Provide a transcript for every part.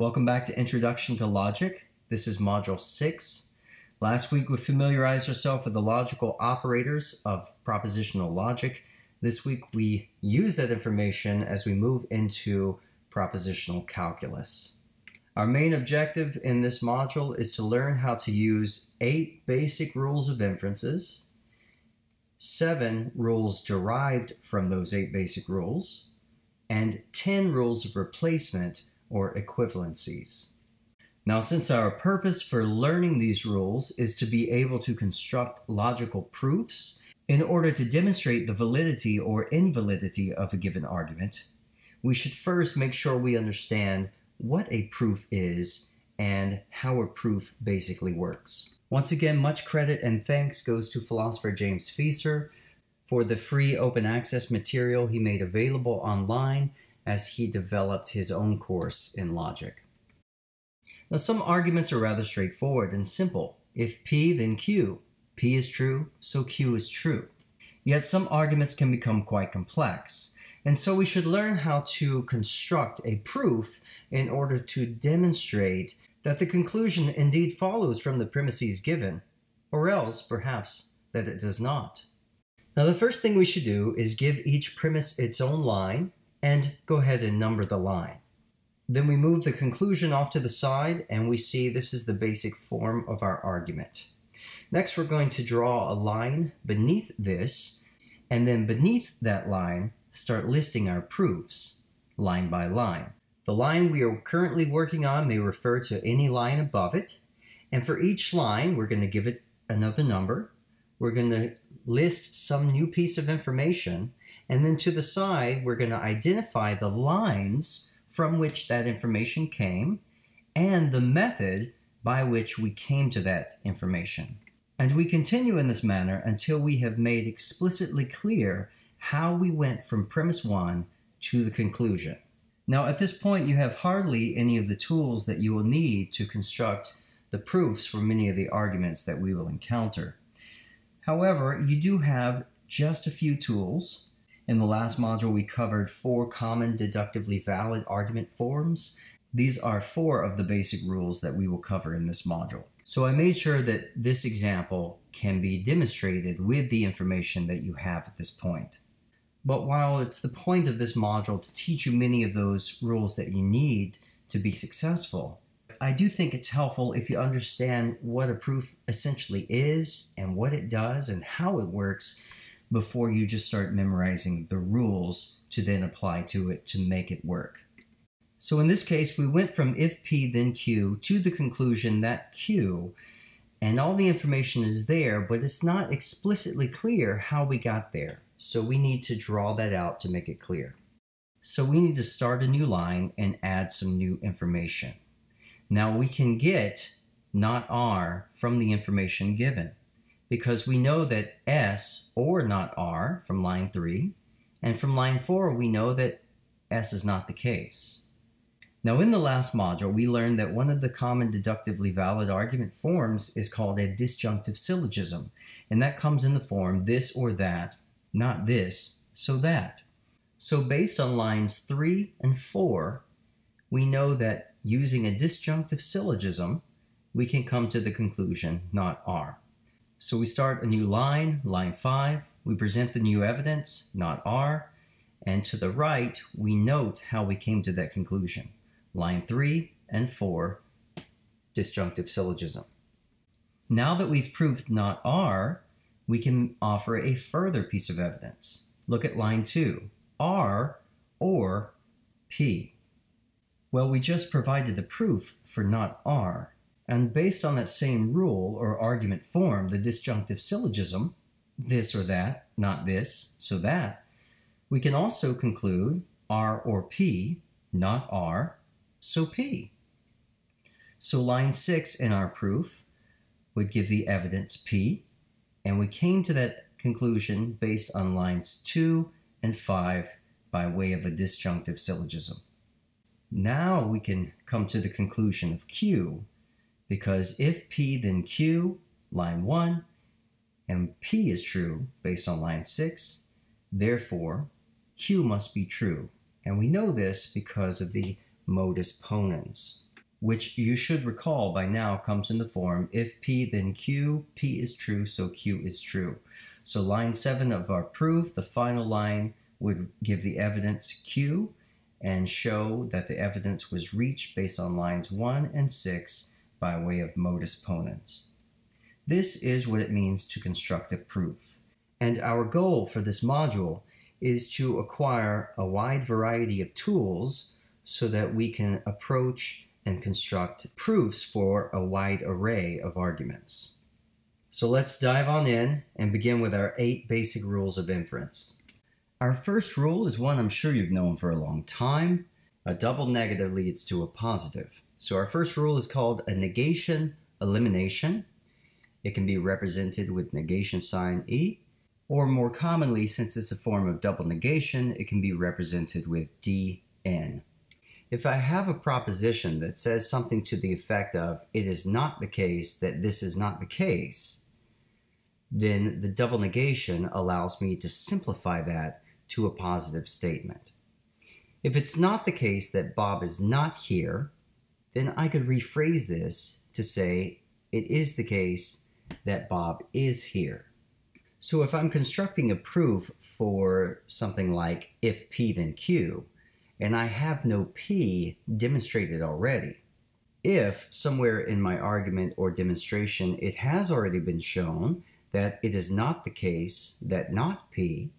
Welcome back to Introduction to Logic. This is Module 6. Last week we familiarized ourselves with the logical operators of propositional logic. This week we use that information as we move into propositional calculus. Our main objective in this module is to learn how to use eight basic rules of inferences, seven rules derived from those eight basic rules, and 10 rules of replacement or equivalencies. Now, since our purpose for learning these rules is to be able to construct logical proofs in order to demonstrate the validity or invalidity of a given argument, we should first make sure we understand what a proof is and how a proof basically works. Once again, much credit and thanks goes to philosopher James Fieser for the free open access material he made available online as he developed his own course in logic. Now, some arguments are rather straightforward and simple. If P, then Q. P is true, so Q is true. Yet some arguments can become quite complex, and so we should learn how to construct a proof in order to demonstrate that the conclusion indeed follows from the premises given, or else, perhaps, that it does not. Now, the first thing we should do is give each premise its own line and go ahead and number the line. Then we move the conclusion off to the side and we see this is the basic form of our argument. Next, we're going to draw a line beneath this, and then beneath that line, start listing our proofs, line by line. The line we are currently working on may refer to any line above it, and for each line, we're going to give it another number. We're going to list some new piece of information, and then to the side, we're going to identify the lines from which that information came and the method by which we came to that information. And we continue in this manner until we have made explicitly clear how we went from premise one to the conclusion. Now, at this point, you have hardly any of the tools that you will need to construct the proofs for many of the arguments that we will encounter. However, you do have just a few tools in the last module, we covered four common deductively valid argument forms. These are four of the basic rules that we will cover in this module. So I made sure that this example can be demonstrated with the information that you have at this point. But while it's the point of this module to teach you many of those rules that you need to be successful, I do think it's helpful if you understand what a proof essentially is and what it does and how it works before you just start memorizing the rules to then apply to it to make it work. So in this case, we went from if P then Q to the conclusion that Q, and all the information is there, but it's not explicitly clear how we got there. So we need to draw that out to make it clear. So we need to start a new line and add some new information. Now we can get not R from the information given because we know that S or not R from line 3, and from line 4 we know that S is not the case. Now in the last module we learned that one of the common deductively valid argument forms is called a disjunctive syllogism, and that comes in the form this or that, not this, so that. So based on lines 3 and 4, we know that using a disjunctive syllogism, we can come to the conclusion not R. So we start a new line, line 5. We present the new evidence, not R. And to the right, we note how we came to that conclusion. Line 3 and 4, disjunctive syllogism. Now that we've proved not R, we can offer a further piece of evidence. Look at line 2, R or P. Well, we just provided the proof for not R, and based on that same rule or argument form, the disjunctive syllogism, this or that, not this, so that, we can also conclude R or P, not R, so P. So line 6 in our proof would give the evidence P, and we came to that conclusion based on lines 2 and 5 by way of a disjunctive syllogism. Now we can come to the conclusion of Q because if P then Q, line 1, and P is true based on line 6, therefore Q must be true. And we know this because of the modus ponens. which you should recall by now comes in the form if P then Q, P is true, so Q is true. So line 7 of our proof, the final line would give the evidence Q and show that the evidence was reached based on lines 1 and 6 by way of modus ponens. This is what it means to construct a proof. And our goal for this module is to acquire a wide variety of tools so that we can approach and construct proofs for a wide array of arguments. So let's dive on in and begin with our eight basic rules of inference. Our first rule is one I'm sure you've known for a long time. A double negative leads to a positive. So our first rule is called a negation elimination. It can be represented with negation sign E, or more commonly, since it's a form of double negation, it can be represented with dn. If I have a proposition that says something to the effect of, it is not the case that this is not the case, then the double negation allows me to simplify that to a positive statement. If it's not the case that Bob is not here, then I could rephrase this to say, it is the case that Bob is here. So if I'm constructing a proof for something like if P then Q, and I have no P demonstrated already. If somewhere in my argument or demonstration it has already been shown that it is not the case that not P,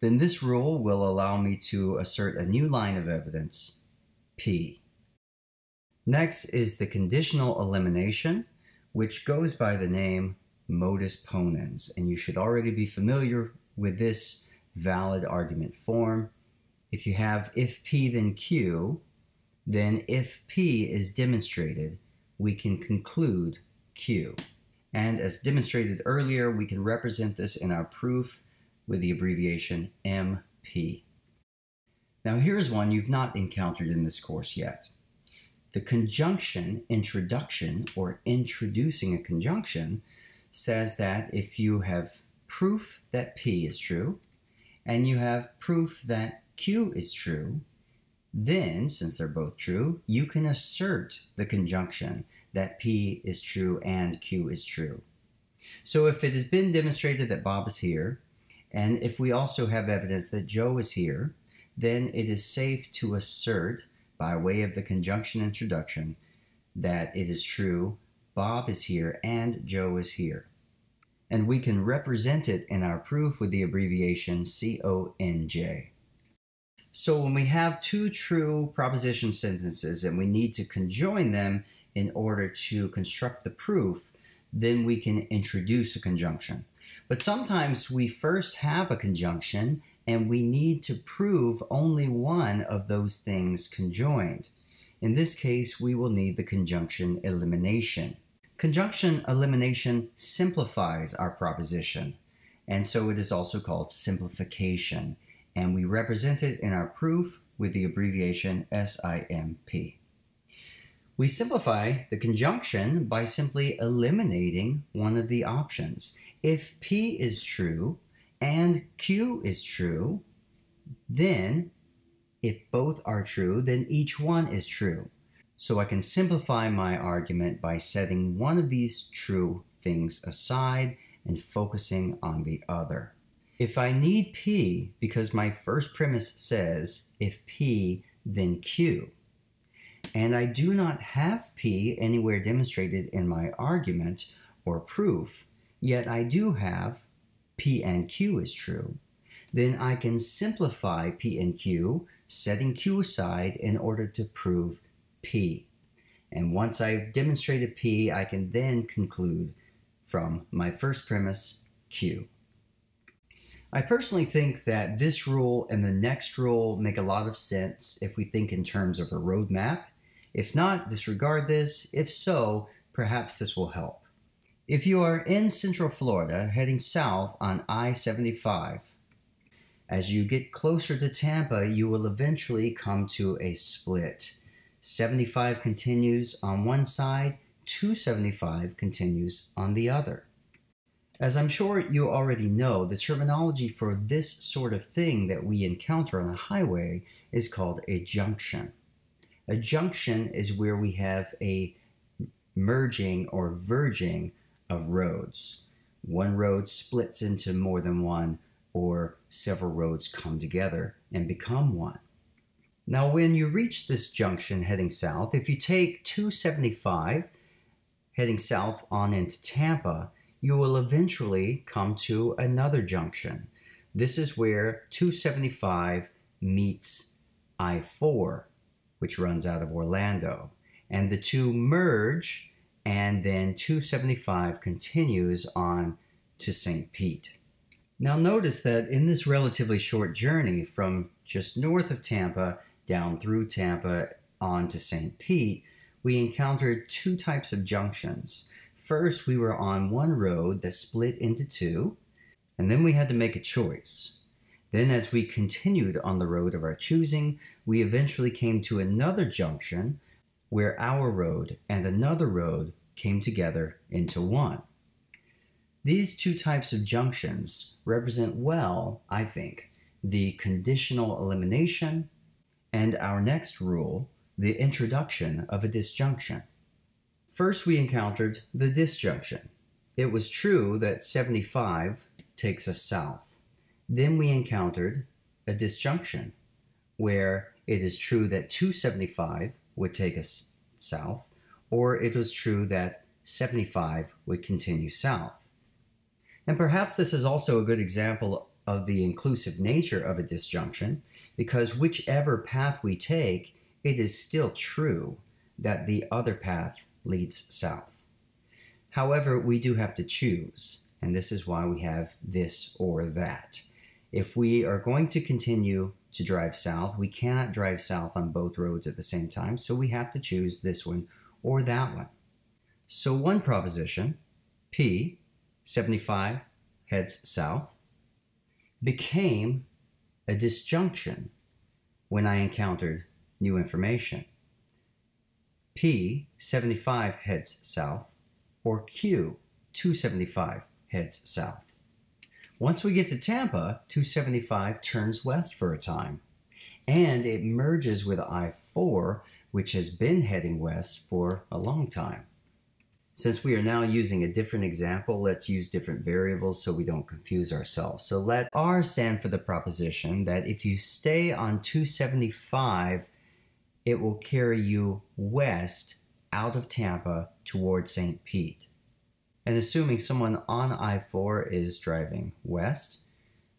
then this rule will allow me to assert a new line of evidence, P. Next is the conditional elimination, which goes by the name modus ponens, and you should already be familiar with this valid argument form. If you have if P then Q, then if P is demonstrated, we can conclude Q. And as demonstrated earlier, we can represent this in our proof with the abbreviation MP. Now here's one you've not encountered in this course yet. The conjunction introduction or introducing a conjunction says that if you have proof that P is true and you have proof that Q is true, then, since they're both true, you can assert the conjunction that P is true and Q is true. So if it has been demonstrated that Bob is here, and if we also have evidence that Joe is here, then it is safe to assert, by way of the conjunction introduction, that it is true Bob is here and Joe is here. And we can represent it in our proof with the abbreviation CONJ. So when we have two true proposition sentences and we need to conjoin them in order to construct the proof, then we can introduce a conjunction. But sometimes we first have a conjunction and we need to prove only one of those things conjoined. In this case, we will need the conjunction elimination. Conjunction elimination simplifies our proposition, and so it is also called simplification and we represent it in our proof with the abbreviation SIMP. We simplify the conjunction by simply eliminating one of the options. If P is true and Q is true, then if both are true, then each one is true. So I can simplify my argument by setting one of these true things aside and focusing on the other. If I need P because my first premise says if P, then Q, and I do not have P anywhere demonstrated in my argument or proof, yet I do have P and Q is true, then I can simplify P and Q, setting Q aside in order to prove P. And once I've demonstrated P, I can then conclude from my first premise, Q. I personally think that this rule and the next rule make a lot of sense if we think in terms of a roadmap. If not, disregard this. If so, perhaps this will help. If you are in Central Florida heading south on I 75, as you get closer to Tampa, you will eventually come to a split. 75 continues on one side, 275 continues on the other. As I'm sure you already know, the terminology for this sort of thing that we encounter on a highway is called a junction. A junction is where we have a merging or verging of roads. One road splits into more than one, or several roads come together and become one. Now, when you reach this junction heading south, if you take 275 heading south on into Tampa, you will eventually come to another junction. This is where 275 meets I 4, which runs out of Orlando. And the two merge, and then 275 continues on to St. Pete. Now, notice that in this relatively short journey from just north of Tampa down through Tampa on to St. Pete, we encountered two types of junctions. First, we were on one road that split into two, and then we had to make a choice. Then, as we continued on the road of our choosing, we eventually came to another junction where our road and another road came together into one. These two types of junctions represent well, I think, the conditional elimination and our next rule, the introduction of a disjunction. First, we encountered the disjunction. It was true that 75 takes us south. Then we encountered a disjunction where it is true that 275 would take us south, or it was true that 75 would continue south. And perhaps this is also a good example of the inclusive nature of a disjunction because whichever path we take, it is still true that the other path leads south. However, we do have to choose, and this is why we have this or that. If we are going to continue to drive south, we cannot drive south on both roads at the same time, so we have to choose this one or that one. So one proposition, P, 75 heads south, became a disjunction when I encountered new information. P, 75 heads south, or Q, 275 heads south. Once we get to Tampa, 275 turns west for a time, and it merges with I 4, which has been heading west for a long time. Since we are now using a different example, let's use different variables so we don't confuse ourselves. So let R stand for the proposition that if you stay on 275, it will carry you west out of Tampa toward St. Pete. And assuming someone on I 4 is driving west,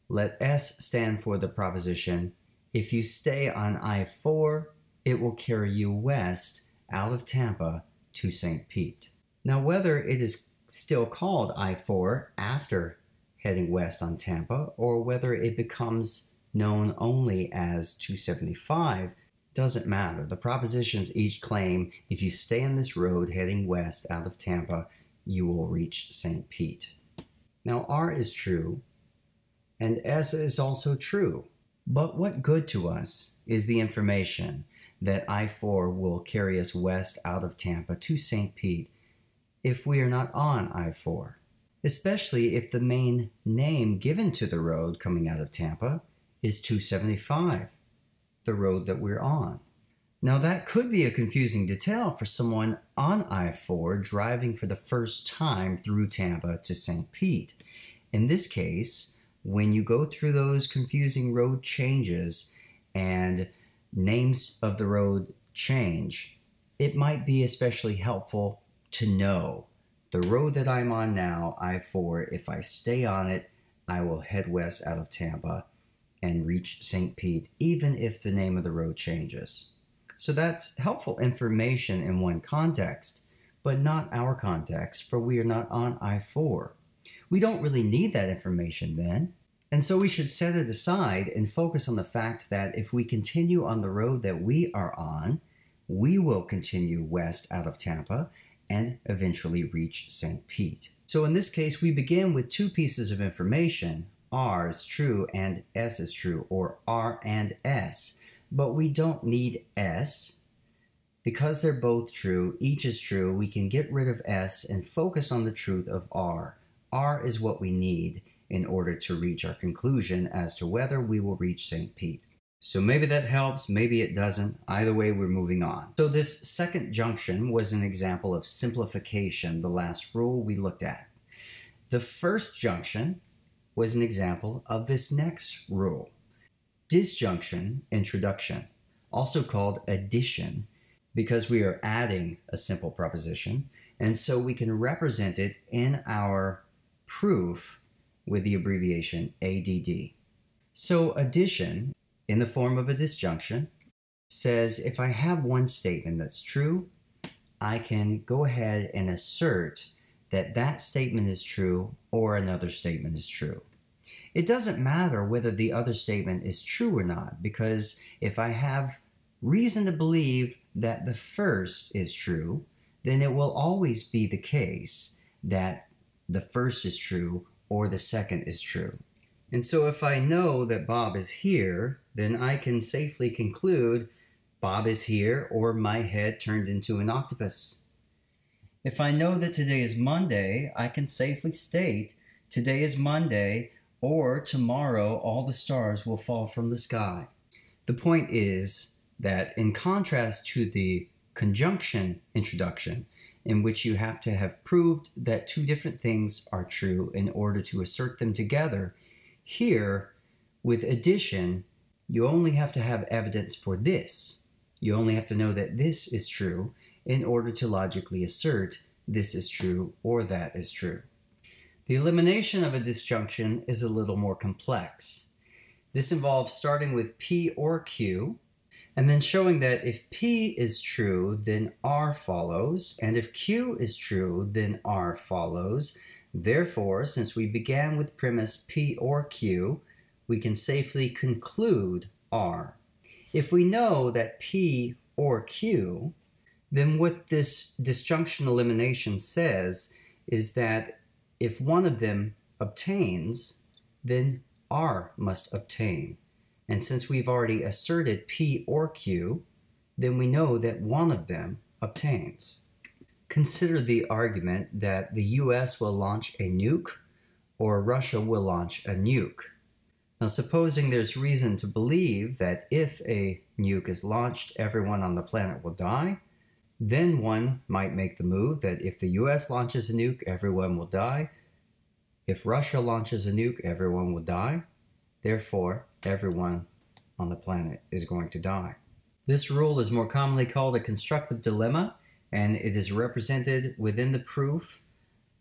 let S stand for the proposition if you stay on I 4, it will carry you west out of Tampa to St. Pete. Now, whether it is still called I 4 after heading west on Tampa, or whether it becomes known only as 275, doesn't matter. The propositions each claim if you stay on this road heading west out of Tampa, you will reach St. Pete. Now, R is true, and S is also true. But what good to us is the information that I 4 will carry us west out of Tampa to St. Pete if we are not on I 4, especially if the main name given to the road coming out of Tampa is 275, the road that we're on. Now, that could be a confusing detail for someone on I 4 driving for the first time through Tampa to St. Pete. In this case, when you go through those confusing road changes and names of the road change, it might be especially helpful to know the road that I'm on now, I 4, if I stay on it, I will head west out of Tampa and reach St. Pete, even if the name of the road changes. So that's helpful information in one context, but not our context, for we are not on I 4. We don't really need that information then. And so we should set it aside and focus on the fact that if we continue on the road that we are on, we will continue west out of Tampa and eventually reach St. Pete. So in this case, we begin with two pieces of information. R is true and S is true, or R and S. But we don't need S. Because they're both true, each is true, we can get rid of S and focus on the truth of R. R is what we need in order to reach our conclusion as to whether we will reach St. Pete. So maybe that helps, maybe it doesn't. Either way, we're moving on. So this second junction was an example of simplification, the last rule we looked at. The first junction was an example of this next rule. Disjunction introduction, also called addition, because we are adding a simple proposition, and so we can represent it in our proof with the abbreviation ADD. So addition, in the form of a disjunction, says if I have one statement that's true, I can go ahead and assert that that statement is true or another statement is true. It doesn't matter whether the other statement is true or not, because if I have reason to believe that the first is true, then it will always be the case that the first is true or the second is true. And so if I know that Bob is here, then I can safely conclude Bob is here or my head turned into an octopus. If I know that today is Monday, I can safely state today is Monday or tomorrow all the stars will fall from the sky. The point is that in contrast to the conjunction introduction, in which you have to have proved that two different things are true in order to assert them together, here, with addition, you only have to have evidence for this. You only have to know that this is true, in order to logically assert this is true or that is true. The elimination of a disjunction is a little more complex. This involves starting with P or Q, and then showing that if P is true, then R follows, and if Q is true, then R follows. Therefore, since we began with premise P or Q, we can safely conclude R. If we know that P or Q then what this disjunction elimination says is that if one of them obtains, then R must obtain. And since we've already asserted P or Q, then we know that one of them obtains. Consider the argument that the US will launch a nuke or Russia will launch a nuke. Now, supposing there's reason to believe that if a nuke is launched, everyone on the planet will die, then one might make the move that if the US launches a nuke, everyone will die. If Russia launches a nuke, everyone will die. Therefore, everyone on the planet is going to die. This rule is more commonly called a constructive dilemma, and it is represented within the proof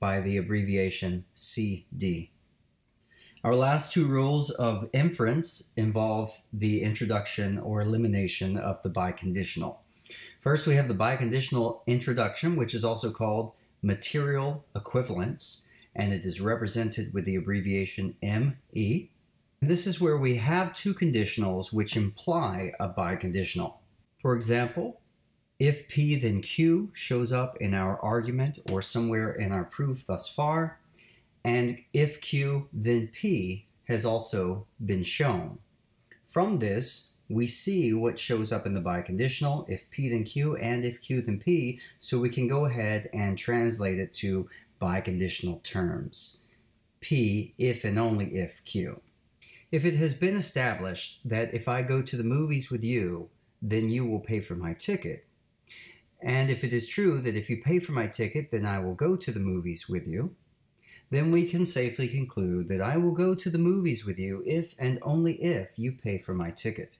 by the abbreviation CD. Our last two rules of inference involve the introduction or elimination of the biconditional. First, we have the biconditional introduction, which is also called material equivalence, and it is represented with the abbreviation ME. This is where we have two conditionals which imply a biconditional. For example, if P then Q shows up in our argument or somewhere in our proof thus far, and if Q then P has also been shown. From this, we see what shows up in the biconditional, if P then Q and if Q then P, so we can go ahead and translate it to biconditional terms. P if and only if Q. If it has been established that if I go to the movies with you, then you will pay for my ticket, and if it is true that if you pay for my ticket, then I will go to the movies with you, then we can safely conclude that I will go to the movies with you if and only if you pay for my ticket.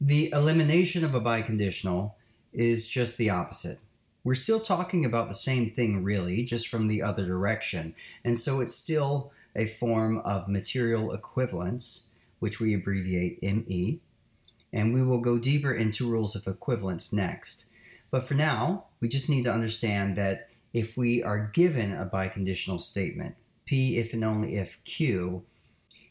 The elimination of a biconditional is just the opposite. We're still talking about the same thing, really, just from the other direction. And so it's still a form of material equivalence, which we abbreviate ME. And we will go deeper into rules of equivalence next. But for now, we just need to understand that if we are given a biconditional statement, P if and only if Q,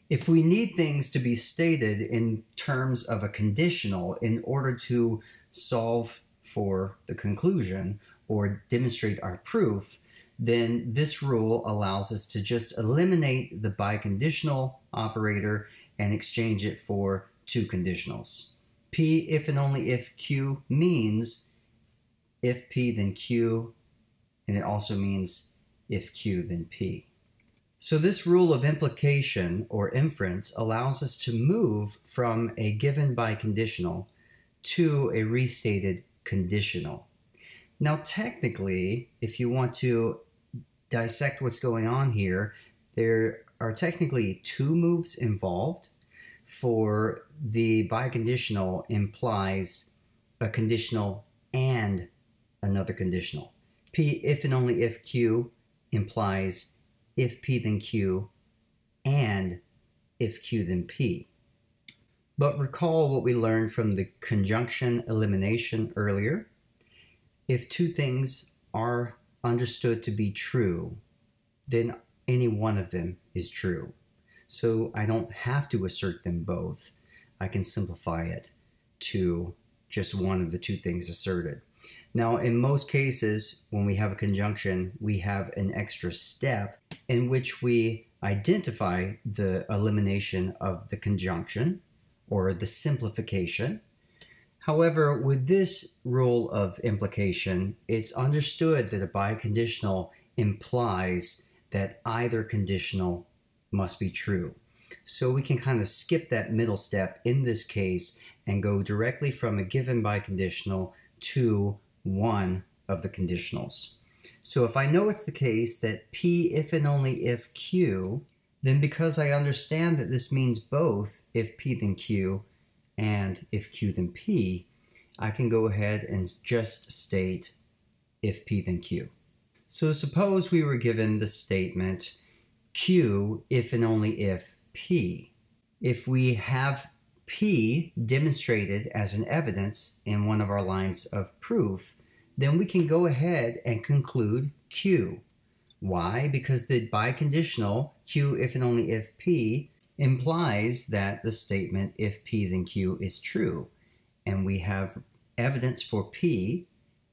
if we need things to be stated in terms of a conditional in order to solve for the conclusion or demonstrate our proof, then this rule allows us to just eliminate the biconditional operator and exchange it for two conditionals. P if and only if Q means if P then Q, and it also means if Q then P. So this rule of implication or inference allows us to move from a given biconditional to a restated conditional. Now technically, if you want to dissect what's going on here, there are technically two moves involved. For the biconditional implies a conditional and another conditional. P if and only if Q implies if P then Q and if Q then P. But recall what we learned from the conjunction elimination earlier. If two things are understood to be true, then any one of them is true. So I don't have to assert them both. I can simplify it to just one of the two things asserted. Now, in most cases, when we have a conjunction, we have an extra step in which we identify the elimination of the conjunction or the simplification. However, with this rule of implication, it's understood that a biconditional implies that either conditional must be true. So we can kind of skip that middle step in this case and go directly from a given biconditional to one of the conditionals. So if I know it's the case that P if and only if Q, then because I understand that this means both if P then Q and if Q then P, I can go ahead and just state if P then Q. So suppose we were given the statement Q if and only if P. If we have P demonstrated as an evidence in one of our lines of proof, then we can go ahead and conclude Q. Why? Because the biconditional Q if and only if P implies that the statement if P then Q is true. And we have evidence for P,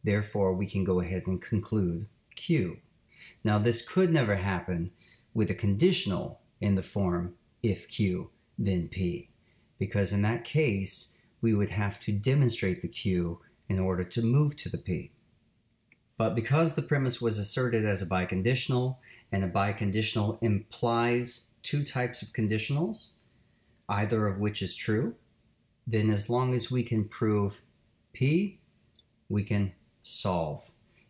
therefore we can go ahead and conclude Q. Now this could never happen with a conditional in the form if Q then P because in that case, we would have to demonstrate the Q in order to move to the P. But because the premise was asserted as a biconditional, and a biconditional implies two types of conditionals, either of which is true, then as long as we can prove P, we can solve.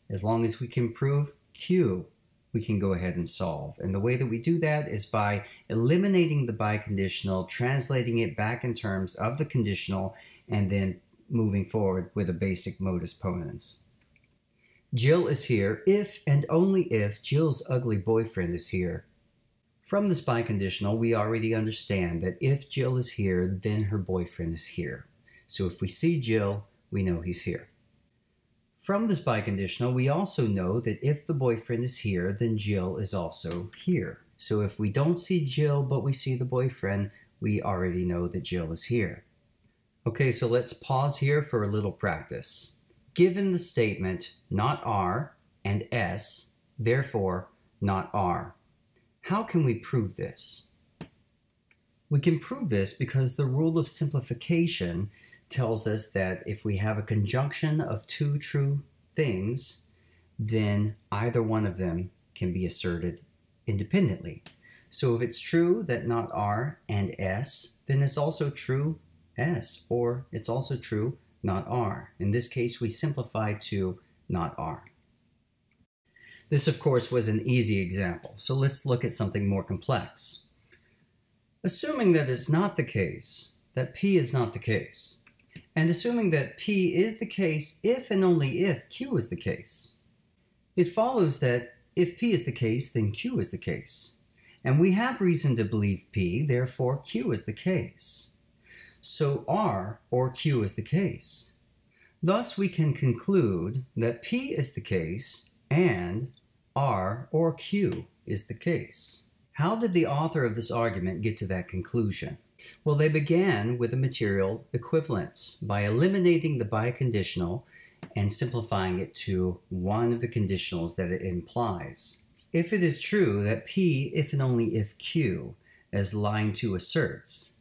As long as we can prove Q, we can go ahead and solve. And the way that we do that is by eliminating the biconditional, translating it back in terms of the conditional, and then moving forward with a basic modus ponens. Jill is here if and only if Jill's ugly boyfriend is here. From this biconditional, we already understand that if Jill is here, then her boyfriend is here. So if we see Jill, we know he's here. From this biconditional, we also know that if the boyfriend is here, then Jill is also here. So if we don't see Jill, but we see the boyfriend, we already know that Jill is here. Okay, so let's pause here for a little practice. Given the statement not R and S, therefore not R, how can we prove this? We can prove this because the rule of simplification tells us that if we have a conjunction of two true things, then either one of them can be asserted independently. So if it's true that not R and S, then it's also true S, or it's also true not R. In this case, we simplify to not R. This, of course, was an easy example, so let's look at something more complex. Assuming that it's not the case, that P is not the case, and assuming that P is the case if and only if Q is the case. It follows that if P is the case, then Q is the case. And we have reason to believe P, therefore Q is the case. So R or Q is the case. Thus we can conclude that P is the case and R or Q is the case. How did the author of this argument get to that conclusion? Well, they began with a material equivalence by eliminating the biconditional and simplifying it to one of the conditionals that it implies. If it is true that P if and only if Q, as line 2 asserts,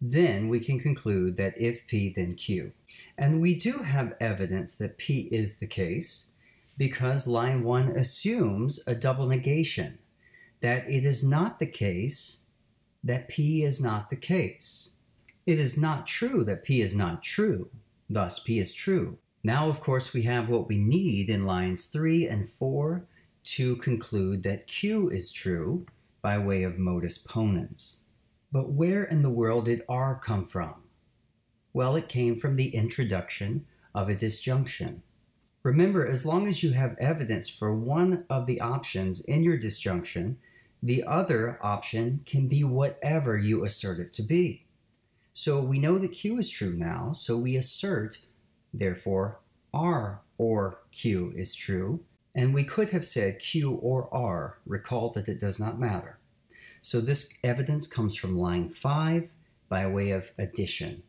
then we can conclude that if P then Q. And we do have evidence that P is the case because line 1 assumes a double negation. that it is not the case that P is not the case. It is not true that P is not true, thus P is true. Now, of course, we have what we need in lines 3 and 4 to conclude that Q is true by way of modus ponens. But where in the world did R come from? Well, it came from the introduction of a disjunction. Remember, as long as you have evidence for one of the options in your disjunction, the other option can be whatever you assert it to be. So we know that Q is true now, so we assert, therefore, R or Q is true, and we could have said Q or R. Recall that it does not matter. So this evidence comes from line 5 by way of addition.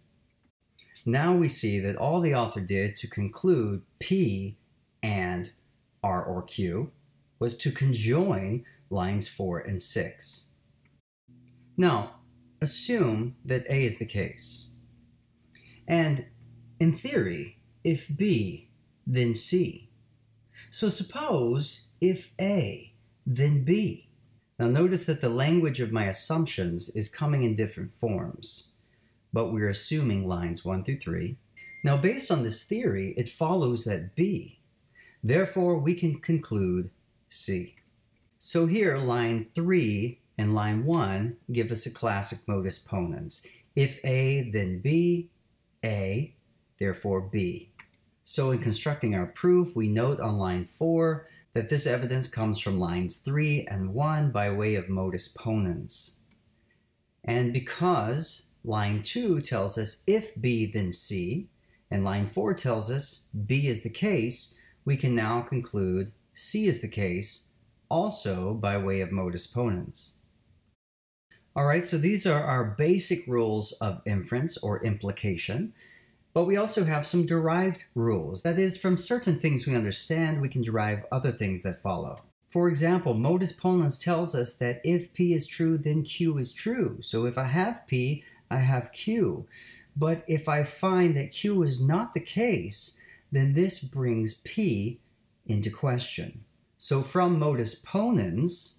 Now we see that all the author did to conclude P and R or Q was to conjoin lines 4 and 6. Now, assume that A is the case. And in theory, if B, then C. So suppose if A, then B. Now notice that the language of my assumptions is coming in different forms, but we're assuming lines 1 through 3. Now based on this theory, it follows that B. Therefore, we can conclude C. So here, line 3 and line 1 give us a classic modus ponens. If A, then B, A, therefore B. So in constructing our proof, we note on line 4 that this evidence comes from lines 3 and 1 by way of modus ponens. And because line 2 tells us if B then C, and line 4 tells us B is the case, we can now conclude C is the case also by way of modus ponens. All right, so these are our basic rules of inference or implication, but we also have some derived rules. That is, from certain things we understand, we can derive other things that follow. For example, modus ponens tells us that if P is true, then Q is true. So if I have P, I have Q. But if I find that Q is not the case, then this brings P into question. So from modus ponens,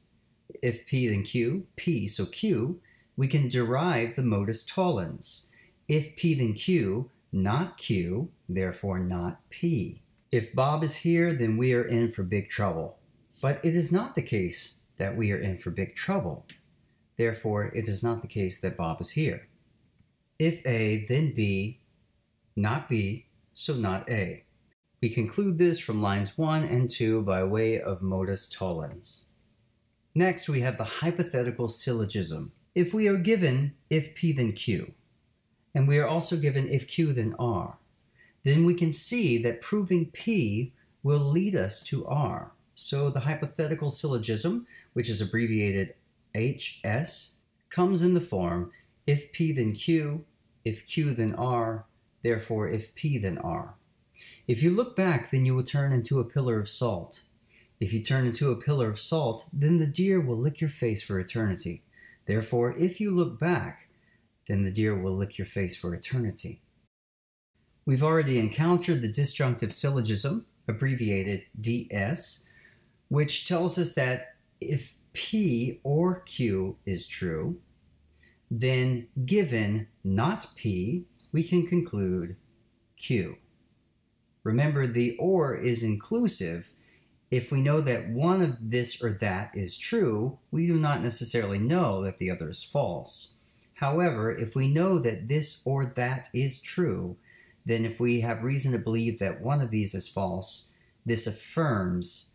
if P then Q, P, so Q, we can derive the modus tollens. If P then Q, not Q, therefore not P. If Bob is here, then we are in for big trouble. But it is not the case that we are in for big trouble. Therefore, it is not the case that Bob is here. If A, then B, not B, so not A. We conclude this from lines 1 and 2 by way of modus tollens. Next, we have the hypothetical syllogism. If we are given if P then Q, and we are also given if Q then R, then we can see that proving P will lead us to R. So the hypothetical syllogism, which is abbreviated HS, comes in the form if P then Q, if Q then R, therefore if P then R. If you look back, then you will turn into a pillar of salt. If you turn into a pillar of salt, then the deer will lick your face for eternity. Therefore, if you look back, then the deer will lick your face for eternity. We've already encountered the disjunctive syllogism, abbreviated DS, which tells us that if P or Q is true, then given not P, we can conclude Q. Remember, the or is inclusive. If we know that one of this or that is true, we do not necessarily know that the other is false. However, if we know that this or that is true, then if we have reason to believe that one of these is false, this affirms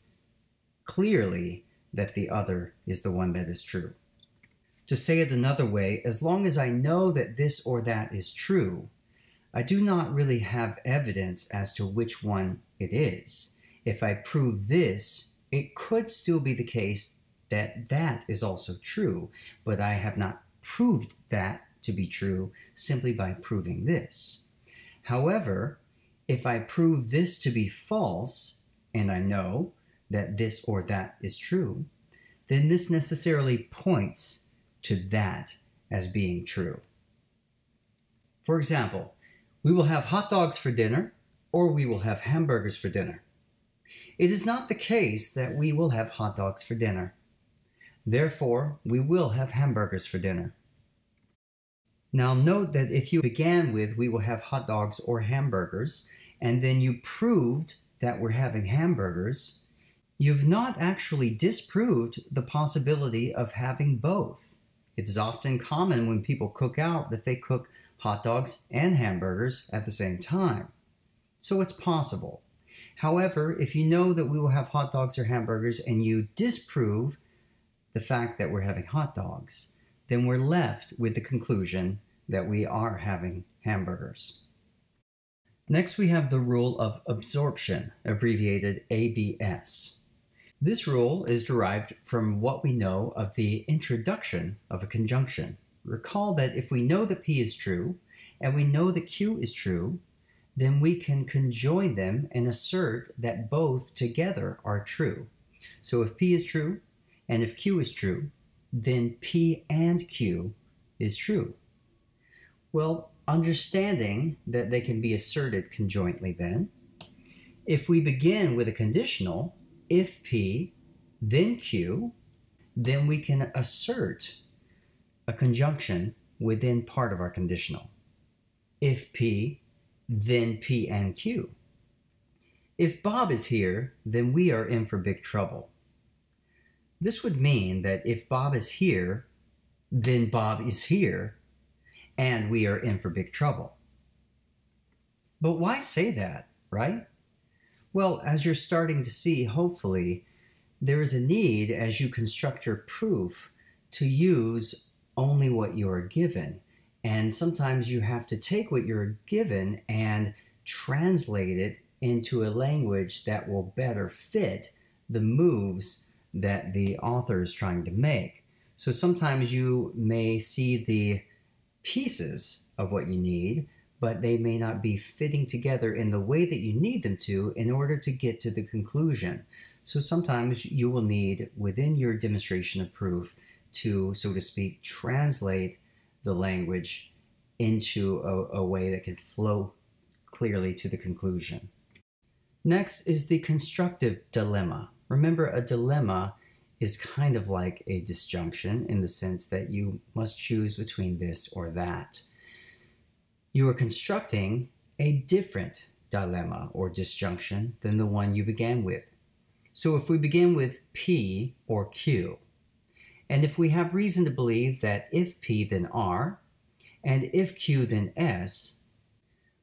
clearly that the other is the one that is true. To say it another way, as long as I know that this or that is true, I do not really have evidence as to which one it is. If I prove this, it could still be the case that that is also true, but I have not proved that to be true simply by proving this. However, if I prove this to be false, and I know that this or that is true, then this necessarily points to that as being true. For example, we will have hot dogs for dinner, or we will have hamburgers for dinner. It is not the case that we will have hot dogs for dinner. Therefore, we will have hamburgers for dinner. Now, note that if you began with, we will have hot dogs or hamburgers, and then you proved that we're having hamburgers, you've not actually disproved the possibility of having both. It is often common when people cook out that they cook hot dogs and hamburgers at the same time. So it's possible. However, if you know that we will have hot dogs or hamburgers and you disprove the fact that we're having hot dogs, then we're left with the conclusion that we are having hamburgers. Next, we have the rule of absorption, abbreviated ABS. This rule is derived from what we know of the introduction of a conjunction. Recall that if we know that P is true and we know that Q is true, then we can conjoin them and assert that both together are true. So if P is true and if Q is true, then P and Q is true. Well, understanding that they can be asserted conjointly then, if we begin with a conditional, if P, then Q, then we can assert a conjunction within part of our conditional. If P, then P and Q. If Bob is here, then we are in for big trouble. This would mean that if Bob is here, then Bob is here, and we are in for big trouble. But why say that, right? Well, as you're starting to see, hopefully, there is a need as you construct your proof to use only what you are given. And sometimes you have to take what you're given and translate it into a language that will better fit the moves that the author is trying to make. So sometimes you may see the pieces of what you need, but they may not be fitting together in the way that you need them to in order to get to the conclusion. So sometimes you will need, within your demonstration of proof, to, so to speak, translate the language into a, a way that can flow clearly to the conclusion. Next is the constructive dilemma. Remember, a dilemma is kind of like a disjunction in the sense that you must choose between this or that. You are constructing a different dilemma or disjunction than the one you began with. So if we begin with P or Q, and if we have reason to believe that if P then R, and if Q then S,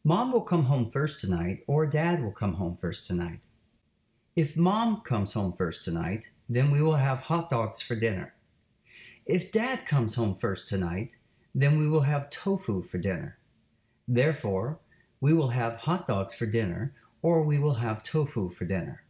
mom will come home first tonight or dad will come home first tonight. If mom comes home first tonight, then we will have hot dogs for dinner. If dad comes home first tonight, then we will have tofu for dinner. Therefore, we will have hot dogs for dinner or we will have tofu for dinner.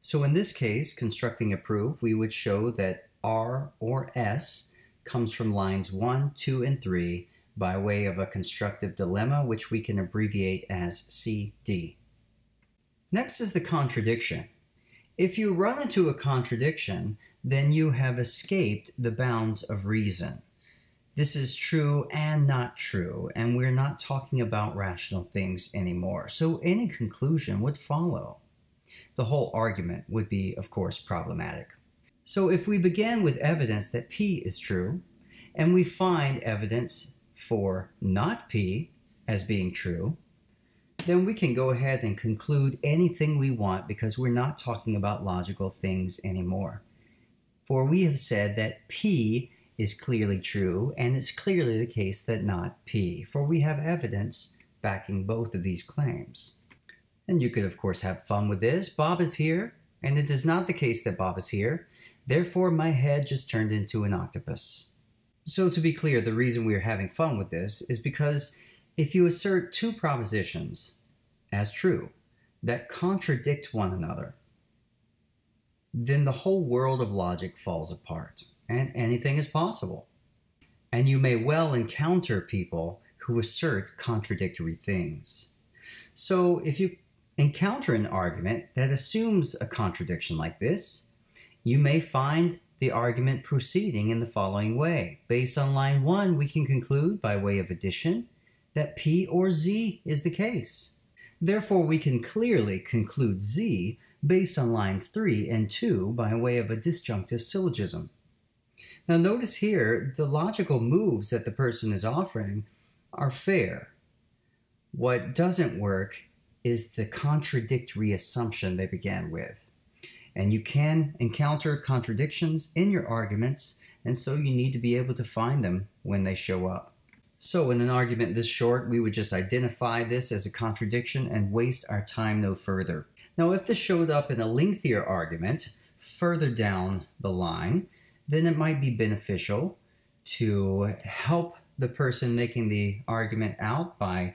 So in this case, constructing a proof, we would show that R or S comes from lines 1, 2, and 3 by way of a constructive dilemma, which we can abbreviate as CD. Next is the contradiction. If you run into a contradiction, then you have escaped the bounds of reason. This is true and not true, and we're not talking about rational things anymore. So any conclusion would follow. The whole argument would be, of course, problematic. So if we begin with evidence that P is true, and we find evidence for not P as being true, then we can go ahead and conclude anything we want because we're not talking about logical things anymore. For we have said that P is clearly true, and it's clearly the case that not P, for we have evidence backing both of these claims. And you could, of course, have fun with this. Bob is here, and it is not the case that Bob is here. Therefore, my head just turned into an octopus. So, to be clear, the reason we are having fun with this is because if you assert two propositions as true that contradict one another, then the whole world of logic falls apart and anything is possible. And you may well encounter people who assert contradictory things. So if you encounter an argument that assumes a contradiction like this, you may find the argument proceeding in the following way. Based on line 1, we can conclude, by way of addition, that P or Z is the case. Therefore, we can clearly conclude Z based on lines 3 and 2 by way of a disjunctive syllogism. Now, notice here the logical moves that the person is offering are fair. What doesn't work is the contradictory assumption they began with. And you can encounter contradictions in your arguments, and so you need to be able to find them when they show up. So, in an argument this short, we would just identify this as a contradiction and waste our time no further. Now, if this showed up in a lengthier argument further down the line, then it might be beneficial to help the person making the argument out by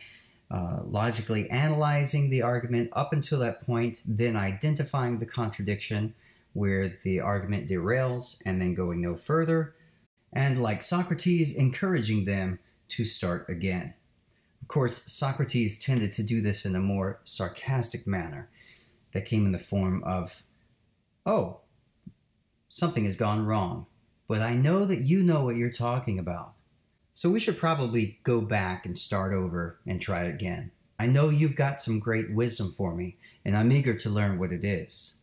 uh, logically analyzing the argument up until that point, then identifying the contradiction where the argument derails and then going no further, and like Socrates, encouraging them to start again. Of course, Socrates tended to do this in a more sarcastic manner that came in the form of, Oh, something has gone wrong, but I know that you know what you're talking about. So we should probably go back and start over and try again. I know you've got some great wisdom for me, and I'm eager to learn what it is.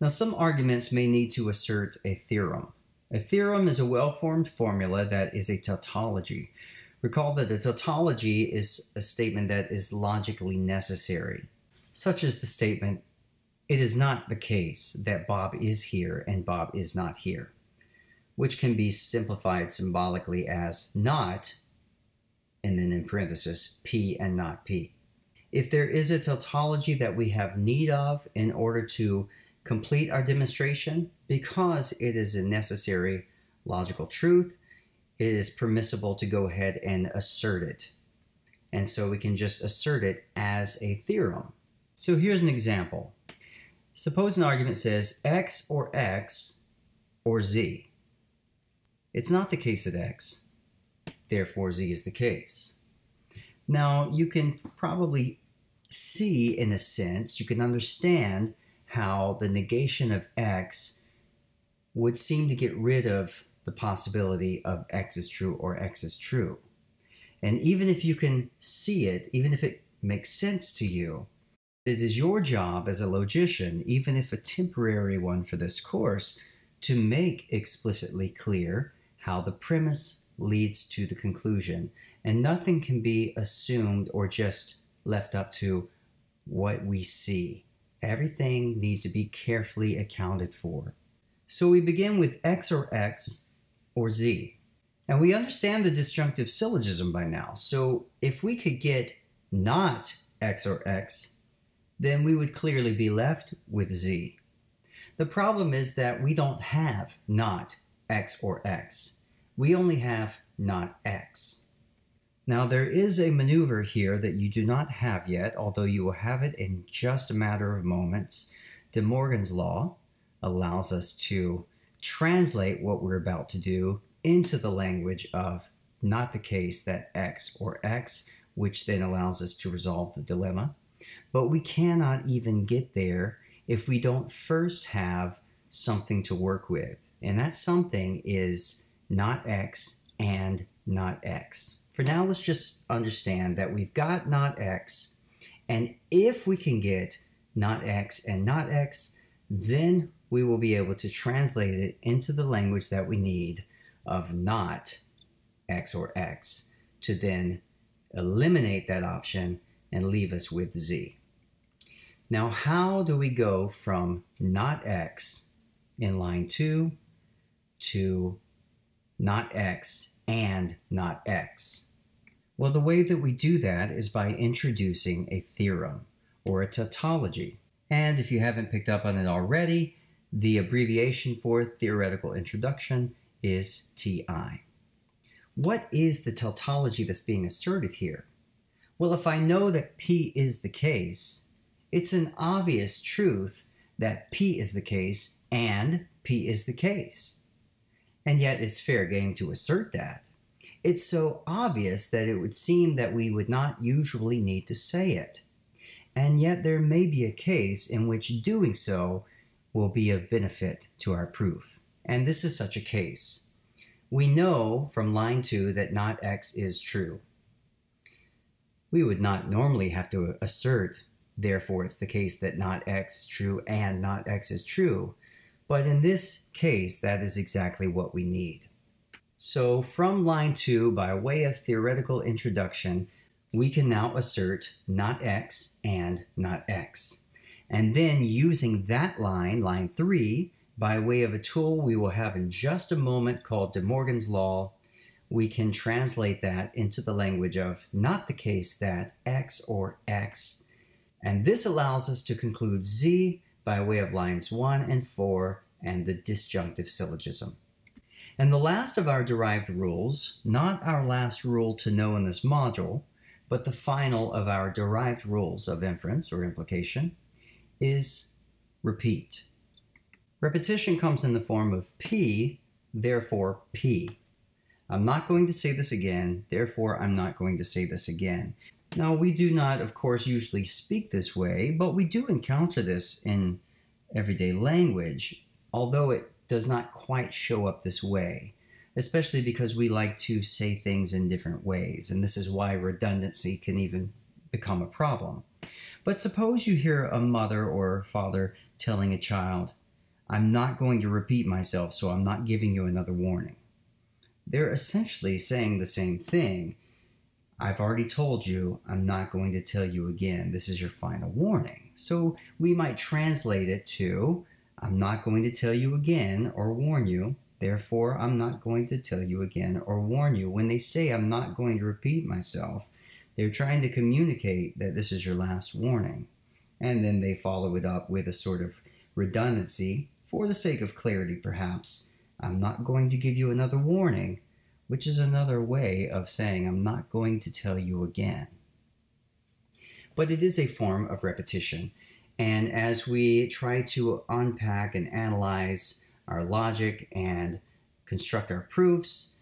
Now, some arguments may need to assert a theorem. A theorem is a well formed formula that is a tautology. Recall that a tautology is a statement that is logically necessary, such as the statement, It is not the case that Bob is here and Bob is not here which can be simplified symbolically as not, and then in parenthesis, P and not P. If there is a tautology that we have need of in order to complete our demonstration, because it is a necessary logical truth, it is permissible to go ahead and assert it. And so we can just assert it as a theorem. So here's an example. Suppose an argument says x or x or z. It's not the case at x, therefore z is the case. Now, you can probably see, in a sense, you can understand how the negation of x would seem to get rid of the possibility of x is true or x is true. And even if you can see it, even if it makes sense to you, it is your job as a logician, even if a temporary one for this course, to make explicitly clear how the premise leads to the conclusion, and nothing can be assumed or just left up to what we see. Everything needs to be carefully accounted for. So we begin with x or x or z. And we understand the disjunctive syllogism by now. So if we could get not x or x, then we would clearly be left with z. The problem is that we don't have not x or x. We only have not x. Now there is a maneuver here that you do not have yet, although you will have it in just a matter of moments. De Morgan's law allows us to translate what we're about to do into the language of not the case that x or x, which then allows us to resolve the dilemma. But we cannot even get there if we don't first have something to work with. And that something is not x and not x. For now, let's just understand that we've got not x, and if we can get not x and not x, then we will be able to translate it into the language that we need of not x or x to then eliminate that option and leave us with z. Now, how do we go from not x in line 2 to not x and not x? Well, the way that we do that is by introducing a theorem or a tautology. And if you haven't picked up on it already, the abbreviation for theoretical introduction is TI. What is the tautology that's being asserted here? Well, if I know that P is the case, it's an obvious truth that P is the case and P is the case. And yet it's fair game to assert that. It's so obvious that it would seem that we would not usually need to say it. And yet there may be a case in which doing so will be of benefit to our proof. And this is such a case. We know from line 2 that not x is true. We would not normally have to assert, therefore it's the case that not x is true and not x is true. But in this case, that is exactly what we need. So from line 2, by way of theoretical introduction, we can now assert not x and not x. And then using that line, line 3, by way of a tool we will have in just a moment called De Morgan's Law, we can translate that into the language of not the case that x or x. And this allows us to conclude z by way of lines 1 and 4 and the disjunctive syllogism. And the last of our derived rules, not our last rule to know in this module, but the final of our derived rules of inference or implication, is repeat. Repetition comes in the form of P, therefore P. I'm not going to say this again, therefore I'm not going to say this again. Now, we do not, of course, usually speak this way, but we do encounter this in everyday language, although it does not quite show up this way, especially because we like to say things in different ways, and this is why redundancy can even become a problem. But suppose you hear a mother or father telling a child, I'm not going to repeat myself, so I'm not giving you another warning. They're essentially saying the same thing. I've already told you, I'm not going to tell you again. This is your final warning. So we might translate it to, I'm not going to tell you again or warn you. Therefore, I'm not going to tell you again or warn you. When they say I'm not going to repeat myself, they're trying to communicate that this is your last warning. And then they follow it up with a sort of redundancy, for the sake of clarity perhaps. I'm not going to give you another warning, which is another way of saying I'm not going to tell you again. But it is a form of repetition. And as we try to unpack and analyze our logic and construct our proofs,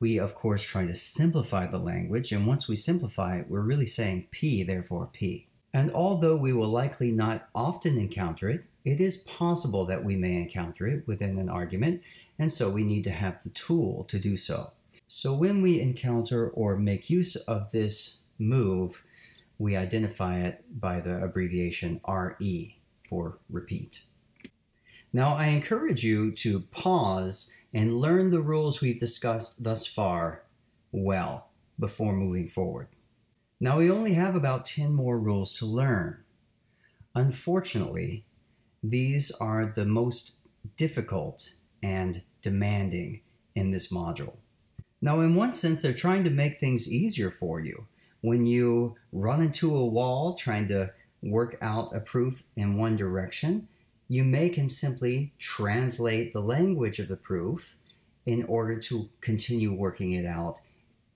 we of course try to simplify the language, and once we simplify it, we're really saying P, therefore P. And although we will likely not often encounter it, it is possible that we may encounter it within an argument, and so we need to have the tool to do so. So when we encounter or make use of this move, we identify it by the abbreviation RE for repeat. Now I encourage you to pause and learn the rules we've discussed thus far well before moving forward. Now we only have about 10 more rules to learn. Unfortunately, these are the most difficult and demanding in this module. Now, in one sense, they're trying to make things easier for you. When you run into a wall trying to work out a proof in one direction, you may can simply translate the language of the proof in order to continue working it out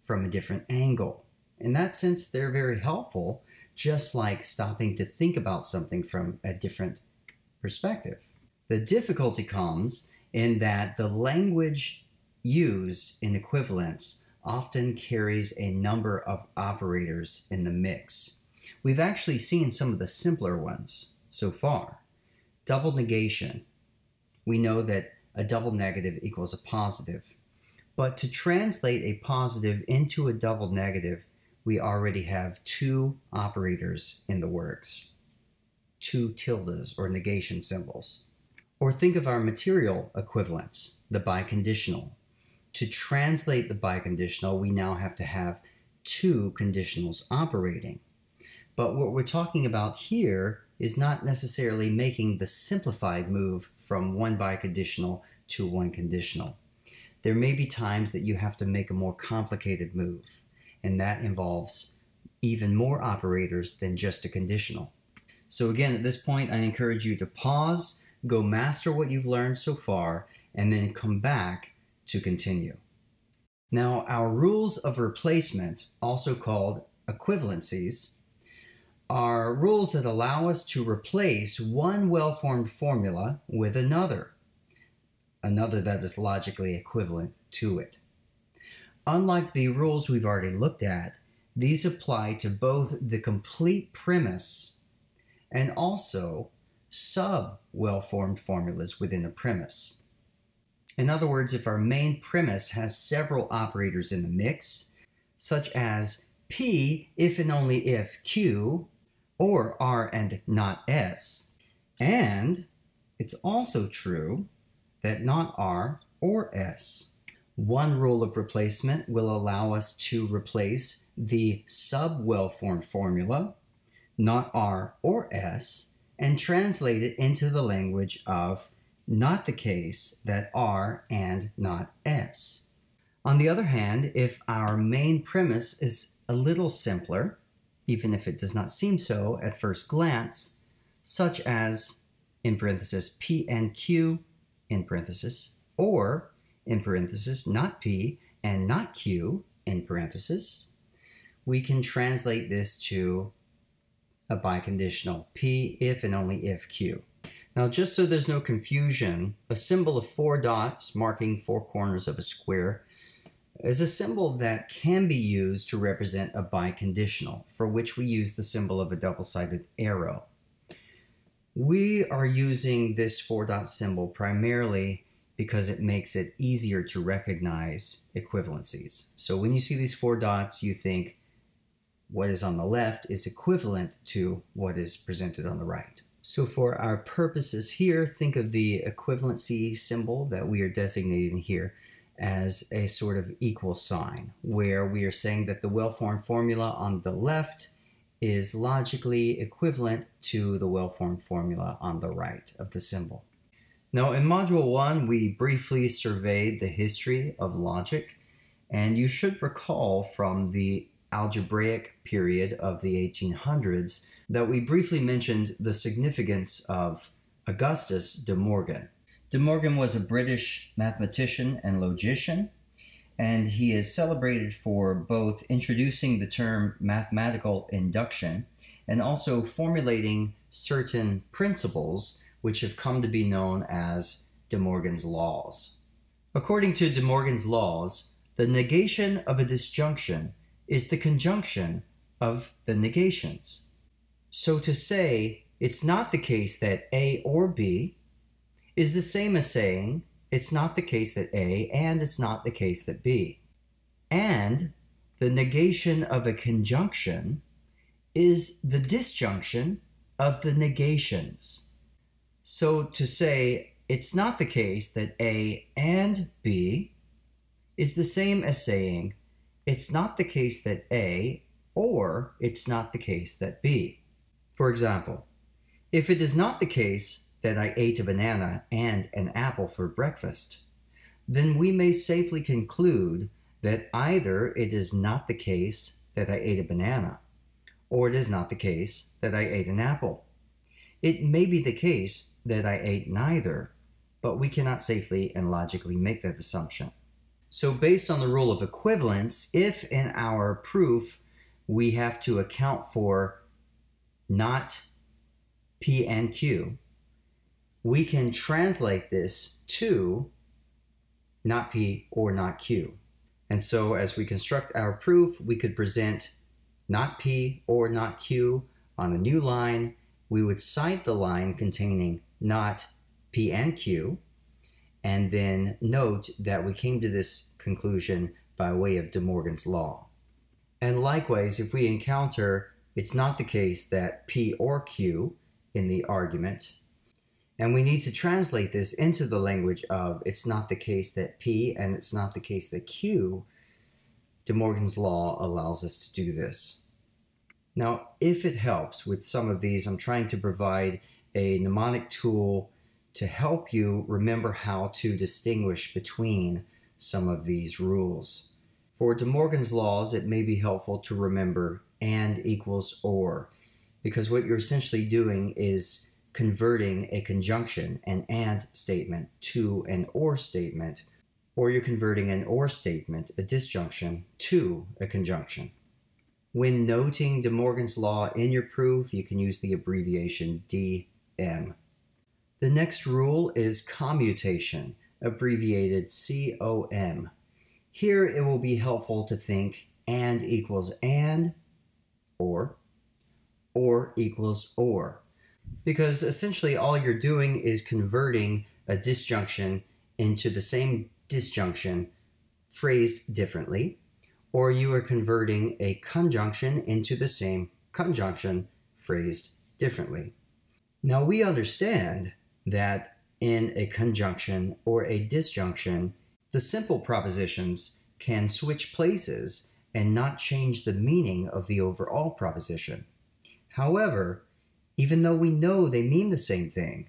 from a different angle. In that sense, they're very helpful, just like stopping to think about something from a different perspective. The difficulty comes in that the language used in equivalence often carries a number of operators in the mix. We've actually seen some of the simpler ones so far double negation, we know that a double negative equals a positive. But to translate a positive into a double negative, we already have two operators in the works, two tildes or negation symbols. Or think of our material equivalence, the biconditional. To translate the biconditional, we now have to have two conditionals operating. But what we're talking about here is not necessarily making the simplified move from one biconditional to one conditional. There may be times that you have to make a more complicated move, and that involves even more operators than just a conditional. So again, at this point, I encourage you to pause, go master what you've learned so far, and then come back to continue. Now, our rules of replacement, also called equivalencies, are rules that allow us to replace one well-formed formula with another, another that is logically equivalent to it. Unlike the rules we've already looked at, these apply to both the complete premise and also sub well-formed formulas within a premise. In other words, if our main premise has several operators in the mix, such as P if and only if Q or R and not S. And it's also true that not R or S. One rule of replacement will allow us to replace the sub-well-formed formula, not R or S, and translate it into the language of not the case that R and not S. On the other hand, if our main premise is a little simpler, even if it does not seem so at first glance, such as in parenthesis P and Q in parenthesis, or in parenthesis not P and not Q in parenthesis, we can translate this to a biconditional P if and only if Q. Now, just so there's no confusion, a symbol of four dots marking four corners of a square is a symbol that can be used to represent a biconditional, for which we use the symbol of a double-sided arrow. We are using this four dot symbol primarily because it makes it easier to recognize equivalencies. So when you see these four dots, you think what is on the left is equivalent to what is presented on the right. So for our purposes here, think of the equivalency symbol that we are designating here as a sort of equal sign, where we are saying that the well-formed formula on the left is logically equivalent to the well-formed formula on the right of the symbol. Now in Module 1, we briefly surveyed the history of logic, and you should recall from the algebraic period of the 1800s that we briefly mentioned the significance of Augustus de Morgan. De Morgan was a British mathematician and logician, and he is celebrated for both introducing the term mathematical induction and also formulating certain principles which have come to be known as De Morgan's laws. According to De Morgan's laws, the negation of a disjunction is the conjunction of the negations. So to say it's not the case that A or B is the same as saying it's not the case that A and it's not the case that B. And the negation of a conjunction is the disjunction of the negations. So to say it's not the case that A and B is the same as saying it's not the case that A or it's not the case that B. For example, if it is not the case that I ate a banana and an apple for breakfast, then we may safely conclude that either it is not the case that I ate a banana, or it is not the case that I ate an apple. It may be the case that I ate neither, but we cannot safely and logically make that assumption. So based on the rule of equivalence, if in our proof we have to account for not P and Q, we can translate this to not P or not Q. And so as we construct our proof, we could present not P or not Q on a new line. We would cite the line containing not P and Q, and then note that we came to this conclusion by way of De Morgan's law. And likewise, if we encounter it's not the case that P or Q in the argument. And we need to translate this into the language of it's not the case that P and it's not the case that Q. De Morgan's law allows us to do this. Now, if it helps with some of these, I'm trying to provide a mnemonic tool to help you remember how to distinguish between some of these rules. For De Morgan's laws, it may be helpful to remember and equals or, because what you're essentially doing is converting a conjunction, an and statement, to an or statement, or you're converting an or statement, a disjunction, to a conjunction. When noting De Morgan's law in your proof, you can use the abbreviation DM. The next rule is commutation, abbreviated COM. Here it will be helpful to think and equals and or, or equals or. Because essentially all you're doing is converting a disjunction into the same disjunction phrased differently, or you are converting a conjunction into the same conjunction phrased differently. Now we understand that in a conjunction or a disjunction, The simple propositions can switch places and not change the meaning of the overall proposition. However, even though we know they mean the same thing,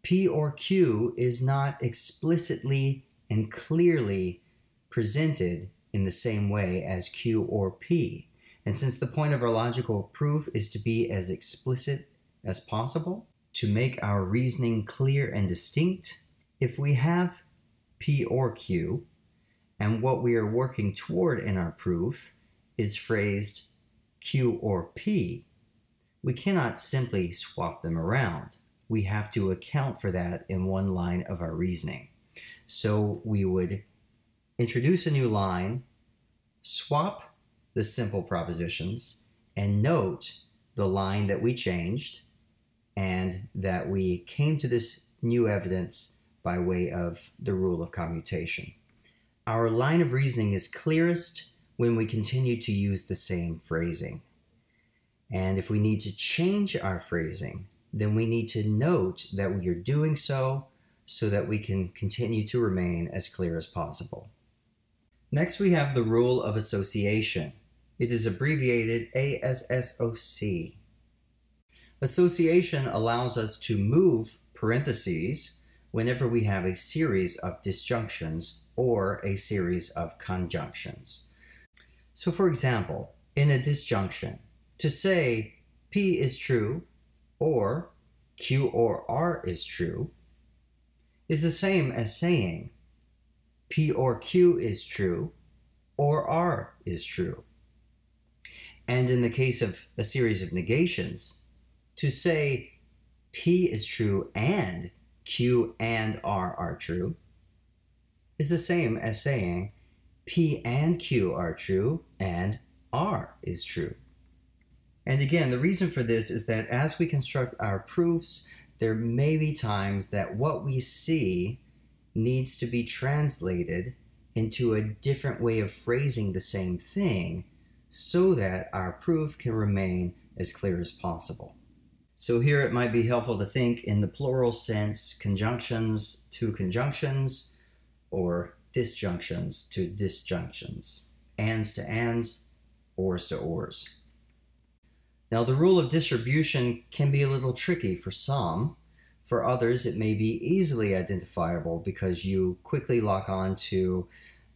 P or Q is not explicitly and clearly presented in the same way as Q or P. And since the point of our logical proof is to be as explicit as possible, to make our reasoning clear and distinct, if we have P or Q, and what we are working toward in our proof is phrased Q or P, we cannot simply swap them around. We have to account for that in one line of our reasoning. So we would introduce a new line, swap the simple propositions, and note the line that we changed and that we came to this new evidence by way of the rule of commutation. Our line of reasoning is clearest when we continue to use the same phrasing. And if we need to change our phrasing, then we need to note that we are doing so so that we can continue to remain as clear as possible. Next, we have the rule of association. It is abbreviated ASSOC. Association allows us to move parentheses whenever we have a series of disjunctions or a series of conjunctions. So, for example, in a disjunction, to say P is true or Q or R is true is the same as saying P or Q is true or R is true. And in the case of a series of negations, to say P is true and Q and R are true is the same as saying P and Q are true and R is true. And again, the reason for this is that as we construct our proofs, there may be times that what we see needs to be translated into a different way of phrasing the same thing so that our proof can remain as clear as possible. So here it might be helpful to think in the plural sense conjunctions to conjunctions or disjunctions to disjunctions, ands to ands, ors to ors. Now, the rule of distribution can be a little tricky for some. For others, it may be easily identifiable because you quickly lock on to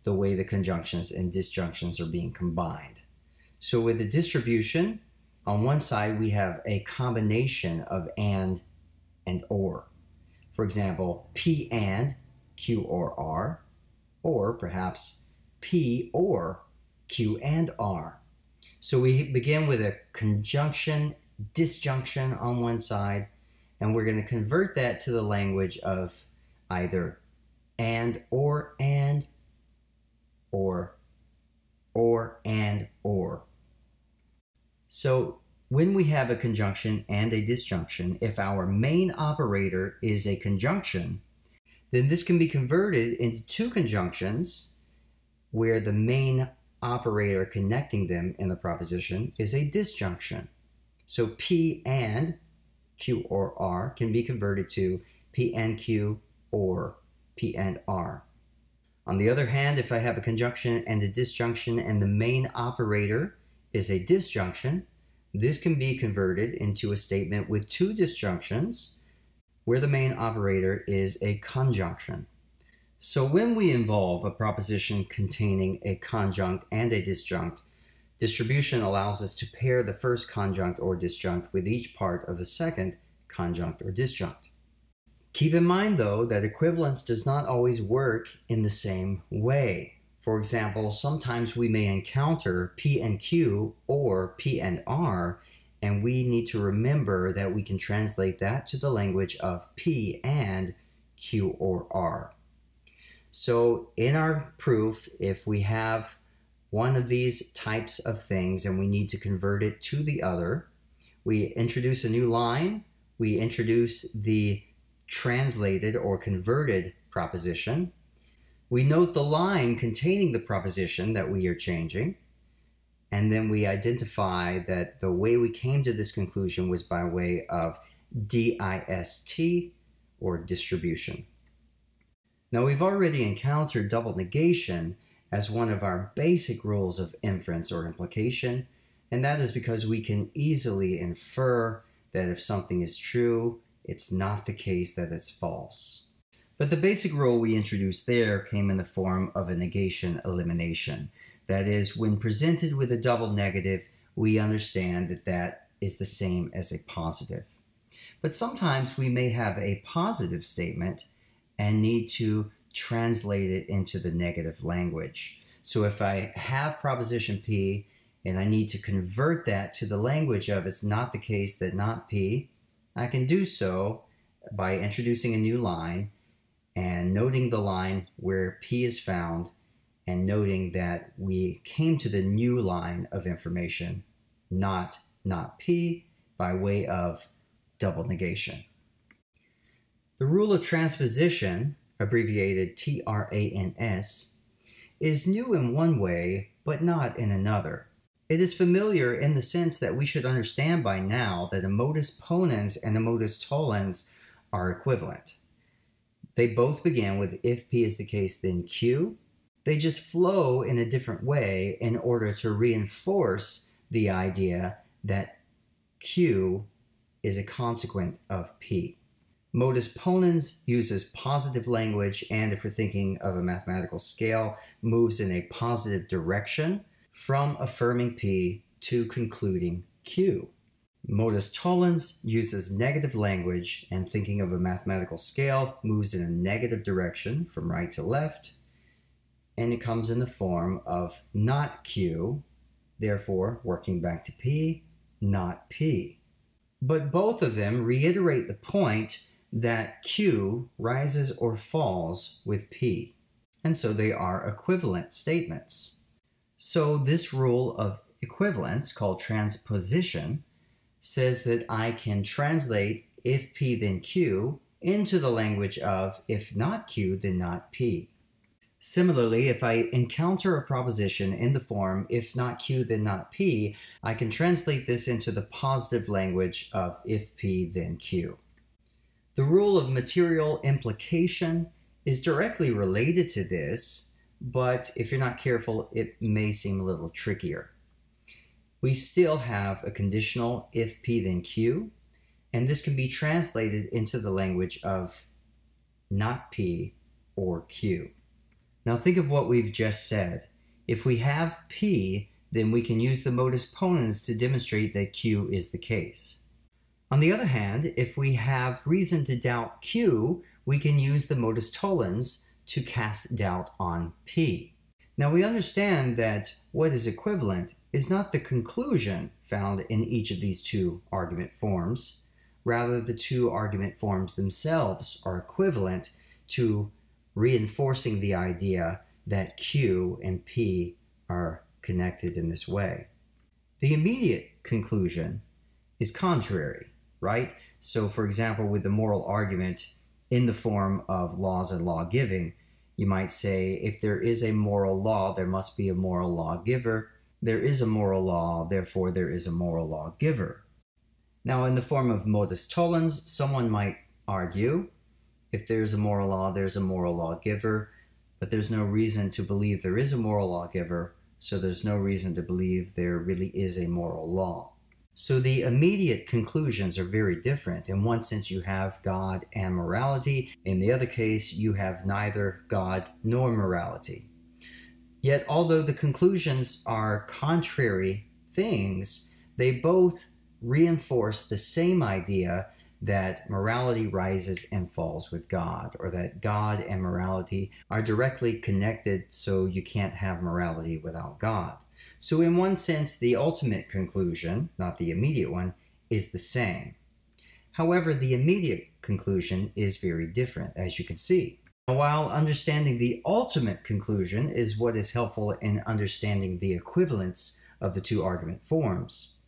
the way the conjunctions and disjunctions are being combined. So, with the distribution, on one side we have a combination of and and or. For example, P and Q or R, or perhaps P or Q and R. So we begin with a conjunction, disjunction on one side, and we're going to convert that to the language of either and or and or or and or. So when we have a conjunction and a disjunction, if our main operator is a conjunction, then this can be converted into two conjunctions where the main operator connecting them in the proposition is a disjunction. So P and Q or R can be converted to P and Q or P and R. On the other hand, if I have a conjunction and a disjunction and the main operator is a disjunction, this can be converted into a statement with two disjunctions where the main operator is a conjunction. So when we involve a proposition containing a conjunct and a disjunct, distribution allows us to pair the first conjunct or disjunct with each part of the second conjunct or disjunct. Keep in mind, though, that equivalence does not always work in the same way. For example, sometimes we may encounter P and Q or P and R, and we need to remember that we can translate that to the language of P and Q or R. So in our proof, if we have one of these types of things and we need to convert it to the other, we introduce a new line, we introduce the translated or converted proposition, we note the line containing the proposition that we are changing, and then we identify that the way we came to this conclusion was by way of DIST or distribution. Now, we've already encountered double negation as one of our basic rules of inference or implication, and that is because we can easily infer that if something is true, it's not the case that it's false. But the basic rule we introduced there came in the form of a negation elimination. That is, when presented with a double negative, we understand that that is the same as a positive. But sometimes we may have a positive statement and need to translate it into the negative language. So if I have proposition P and I need to convert that to the language of it's not the case that not P, I can do so by introducing a new line and noting the line where P is found and noting that we came to the new line of information, not not P, by way of double negation. The rule of transposition, abbreviated TRANS, is new in one way, but not in another. It is familiar in the sense that we should understand by now that a modus ponens and a modus tollens are equivalent. They both begin with if P is the case, then Q. They just flow in a different way in order to reinforce the idea that Q is a consequent of P. Modus ponens uses positive language and, if we're thinking of a mathematical scale, moves in a positive direction from affirming P to concluding Q. Modus tollens uses negative language and thinking of a mathematical scale moves in a negative direction from right to left and it comes in the form of not Q, therefore working back to P, not P. But both of them reiterate the point that Q rises or falls with P, and so they are equivalent statements. So this rule of equivalence, called transposition, says that I can translate if P then Q into the language of if not Q then not P. Similarly, if I encounter a proposition in the form if not Q then not P, I can translate this into the positive language of if P then Q. The rule of material implication is directly related to this but if you're not careful, it may seem a little trickier. We still have a conditional if P then Q, and this can be translated into the language of not P or Q. Now think of what we've just said. If we have P, then we can use the modus ponens to demonstrate that Q is the case. On the other hand, if we have reason to doubt Q, we can use the modus tollens to cast doubt on P. Now we understand that what is equivalent is not the conclusion found in each of these two argument forms. Rather, the two argument forms themselves are equivalent to reinforcing the idea that Q and P are connected in this way. The immediate conclusion is contrary, right? So, for example, with the moral argument in the form of laws and law giving, you might say, if there is a moral law, there must be a moral lawgiver. There is a moral law, therefore there is a moral lawgiver. Now, in the form of modus tollens, someone might argue, if there's a moral law, there's a moral lawgiver, but there's no reason to believe there is a moral lawgiver, so there's no reason to believe there really is a moral law. So the immediate conclusions are very different. In one sense, you have God and morality. In the other case, you have neither God nor morality. Yet, although the conclusions are contrary things, they both reinforce the same idea that morality rises and falls with God, or that God and morality are directly connected, so you can't have morality without God. So, in one sense, the ultimate conclusion, not the immediate one, is the same. However, the immediate conclusion is very different, as you can see. While understanding the ultimate conclusion is what is helpful in understanding the equivalence of the two argument forms,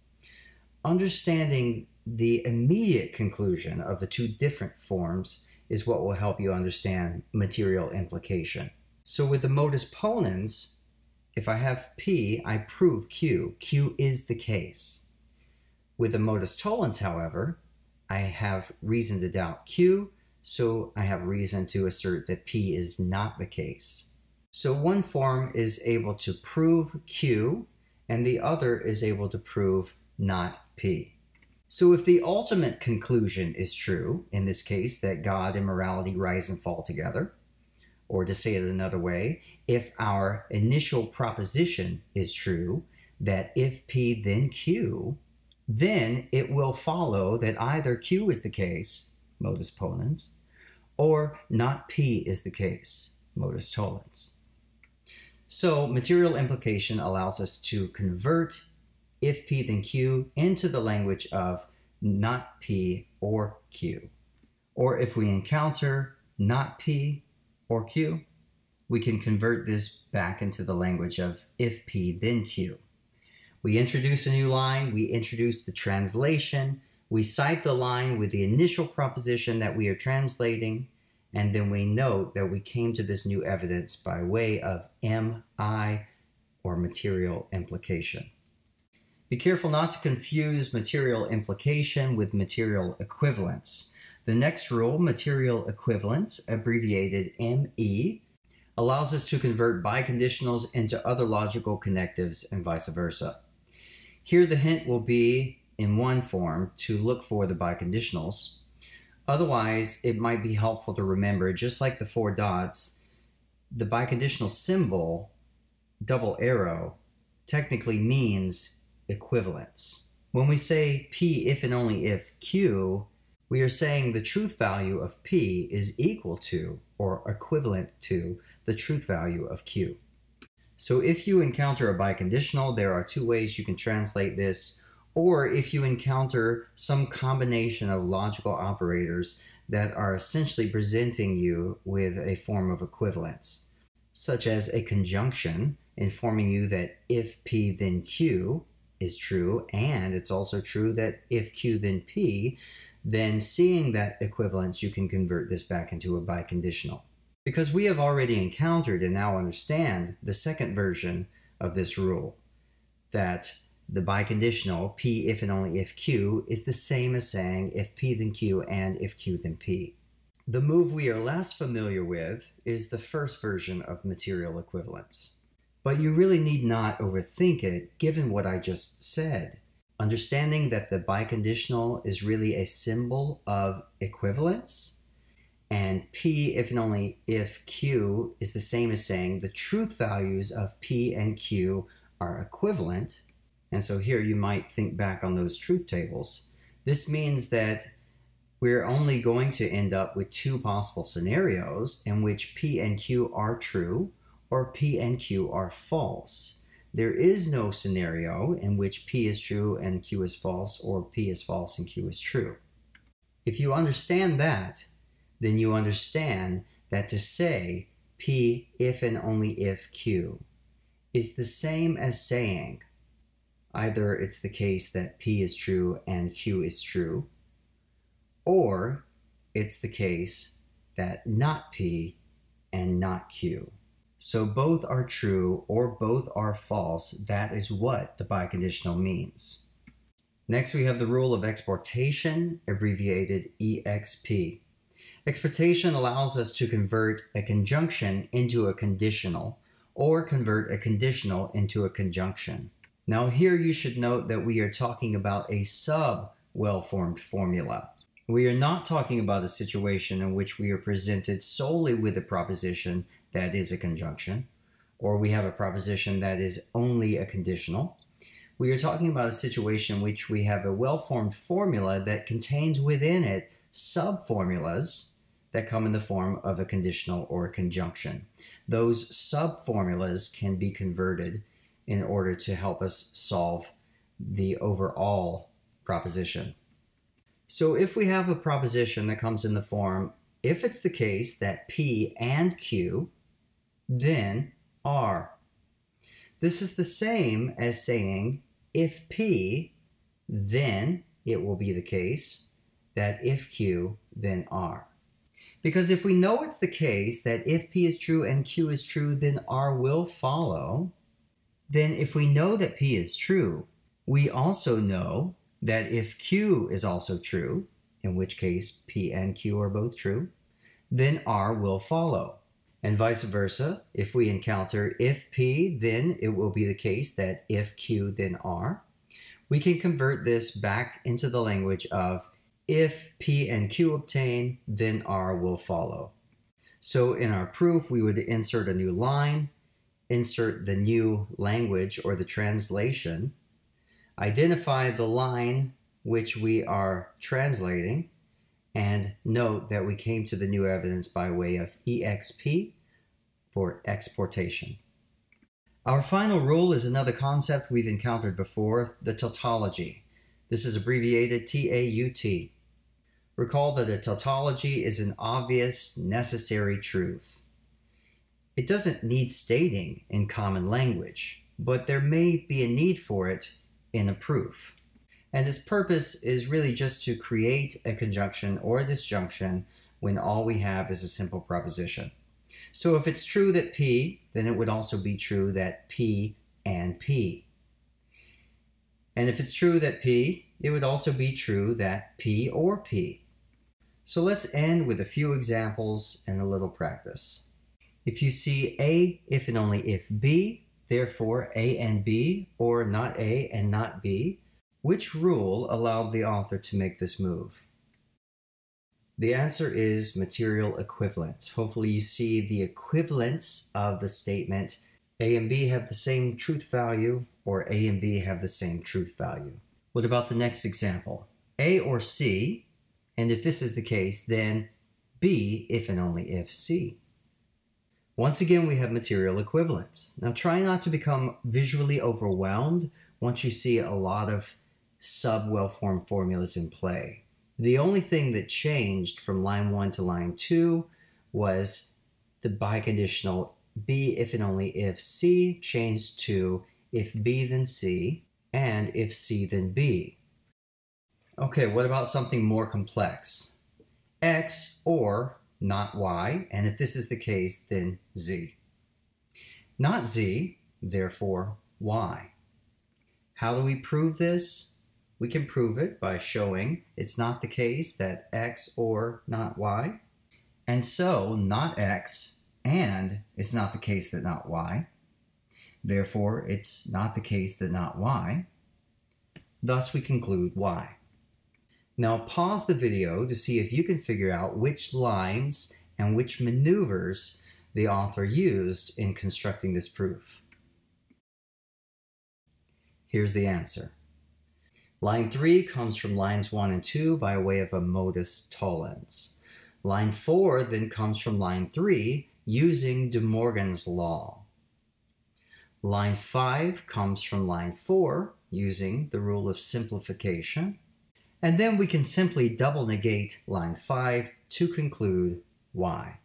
understanding the immediate conclusion of the two different forms is what will help you understand material implication. So with the modus ponens, if I have P, I prove Q. Q is the case. With the modus tollens, however, I have reason to doubt Q, so I have reason to assert that P is not the case. So one form is able to prove Q, and the other is able to prove not P. So if the ultimate conclusion is true, in this case, that God and morality rise and fall together, or to say it another way, if our initial proposition is true, that if P then Q, then it will follow that either Q is the case, modus ponens, or not P is the case, modus tollens. So material implication allows us to convert if P then Q into the language of not P or Q. Or if we encounter not P or Q, we can convert this back into the language of if P then Q. We introduce a new line, we introduce the translation, we cite the line with the initial proposition that we are translating, and then we note that we came to this new evidence by way of MI or material implication. Be careful not to confuse material implication with material equivalence. The next rule, material equivalence, abbreviated ME, allows us to convert biconditionals into other logical connectives and vice versa. Here the hint will be, in one form, to look for the biconditionals. Otherwise, it might be helpful to remember, just like the four dots, the biconditional symbol, double arrow, technically means equivalence. When we say P if and only if Q, we are saying the truth value of P is equal to or equivalent to the truth value of Q. So if you encounter a biconditional, there are two ways you can translate this, or if you encounter some combination of logical operators that are essentially presenting you with a form of equivalence, such as a conjunction informing you that if P then Q, is true, and it's also true that if Q then P, then seeing that equivalence, you can convert this back into a biconditional. Because we have already encountered and now understand the second version of this rule, that the biconditional P if and only if Q is the same as saying if P then Q and if Q then P. The move we are less familiar with is the first version of material equivalence. But you really need not overthink it given what I just said. Understanding that the biconditional is really a symbol of equivalence, and P if and only if Q is the same as saying the truth values of P and Q are equivalent. And so here you might think back on those truth tables. This means that we're only going to end up with two possible scenarios in which P and Q are true or P and Q are false. There is no scenario in which P is true and Q is false, or P is false and Q is true. If you understand that, then you understand that to say P if and only if Q is the same as saying either it's the case that P is true and Q is true, or it's the case that not P and not Q. So both are true or both are false. That is what the biconditional means. Next, we have the rule of exportation, abbreviated EXP. Exportation allows us to convert a conjunction into a conditional or convert a conditional into a conjunction. Now here you should note that we are talking about a sub-well-formed formula. We are not talking about a situation in which we are presented solely with a proposition that is a conjunction, or we have a proposition that is only a conditional. We are talking about a situation in which we have a well-formed formula that contains within it sub-formulas that come in the form of a conditional or a conjunction. Those sub-formulas can be converted in order to help us solve the overall proposition. So if we have a proposition that comes in the form, if it's the case that P and Q then R. This is the same as saying if P, then it will be the case that if Q, then R. Because if we know it's the case that if P is true and Q is true, then R will follow, then if we know that P is true, we also know that if Q is also true, in which case P and Q are both true, then R will follow. And vice versa, if we encounter if P, then it will be the case that if Q, then R. We can convert this back into the language of if P and Q obtain, then R will follow. So in our proof, we would insert a new line, insert the new language or the translation, identify the line which we are translating, and note that we came to the new evidence by way of EXP for exportation. Our final rule is another concept we've encountered before, the tautology. This is abbreviated TAUT. Recall that a tautology is an obvious, necessary truth. It doesn't need stating in common language, but there may be a need for it in a proof. And this purpose is really just to create a conjunction or a disjunction when all we have is a simple proposition. So if it's true that P, then it would also be true that P and P. And if it's true that P, it would also be true that P or P. So let's end with a few examples and a little practice. If you see A if and only if B, therefore A and B, or not A and not B, which rule allowed the author to make this move? The answer is material equivalence. Hopefully you see the equivalence of the statement A and B have the same truth value or A and B have the same truth value. What about the next example? A or C, and if this is the case, then B if and only if C. Once again, we have material equivalence. Now try not to become visually overwhelmed once you see a lot of sub-well-formed formulas in play. The only thing that changed from line 1 to line 2 was the biconditional B if and only if C changed to if B then C and if C then B. Okay, what about something more complex? X or not Y, and if this is the case, then Z. Not Z, therefore Y. How do we prove this? We can prove it by showing it's not the case that x or not y. And so not x and it's not the case that not y. Therefore, it's not the case that not y. Thus, we conclude y. Now pause the video to see if you can figure out which lines and which maneuvers the author used in constructing this proof. Here's the answer. Line 3 comes from lines 1 and 2 by way of a modus tollens. Line 4 then comes from line 3 using De Morgan's law. Line 5 comes from line 4 using the rule of simplification. And then we can simply double negate line 5 to conclude y.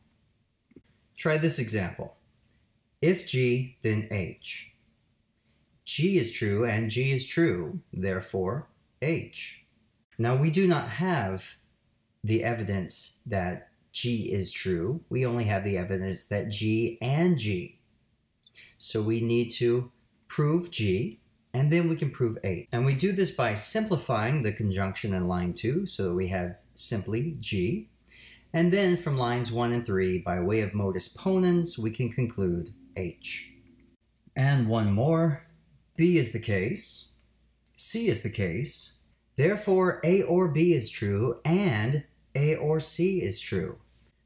Try this example. If g, then h. G is true and G is true, therefore H. Now we do not have the evidence that G is true. We only have the evidence that G and G. So we need to prove G and then we can prove H. And we do this by simplifying the conjunction in line 2 so that we have simply G. And then from lines 1 and 3, by way of modus ponens, we can conclude H. And one more, B is the case, C is the case, therefore A or B is true, and A or C is true.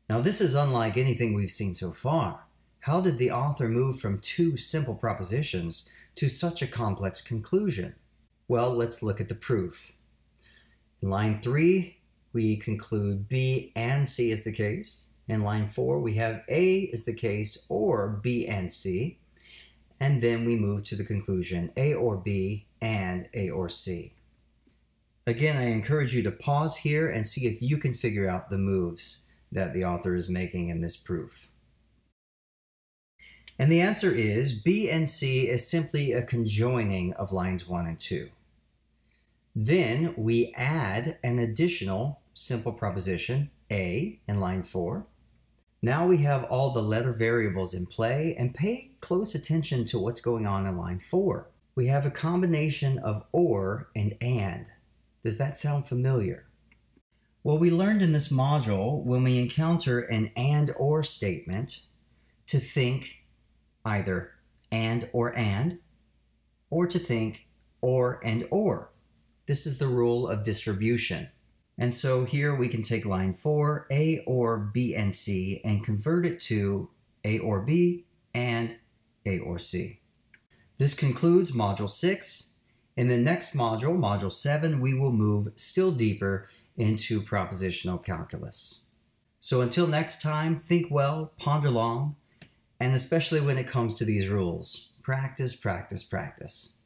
Now this is unlike anything we've seen so far. How did the author move from two simple propositions to such a complex conclusion? Well, let's look at the proof. In line 3, we conclude B and C is the case. In line 4, we have A is the case or B and C and then we move to the conclusion A or B and A or C. Again, I encourage you to pause here and see if you can figure out the moves that the author is making in this proof. And the answer is B and C is simply a conjoining of lines 1 and 2. Then we add an additional simple proposition, A, in line 4, now we have all the letter variables in play and pay close attention to what's going on in line 4. We have a combination of OR and AND. Does that sound familiar? Well, we learned in this module when we encounter an and or statement to think either and or and, or to think or and or. This is the rule of distribution. And so here we can take line 4, A or B and C, and convert it to A or B and A or C. This concludes Module 6. In the next module, Module 7, we will move still deeper into propositional calculus. So until next time, think well, ponder long, and especially when it comes to these rules, practice, practice, practice.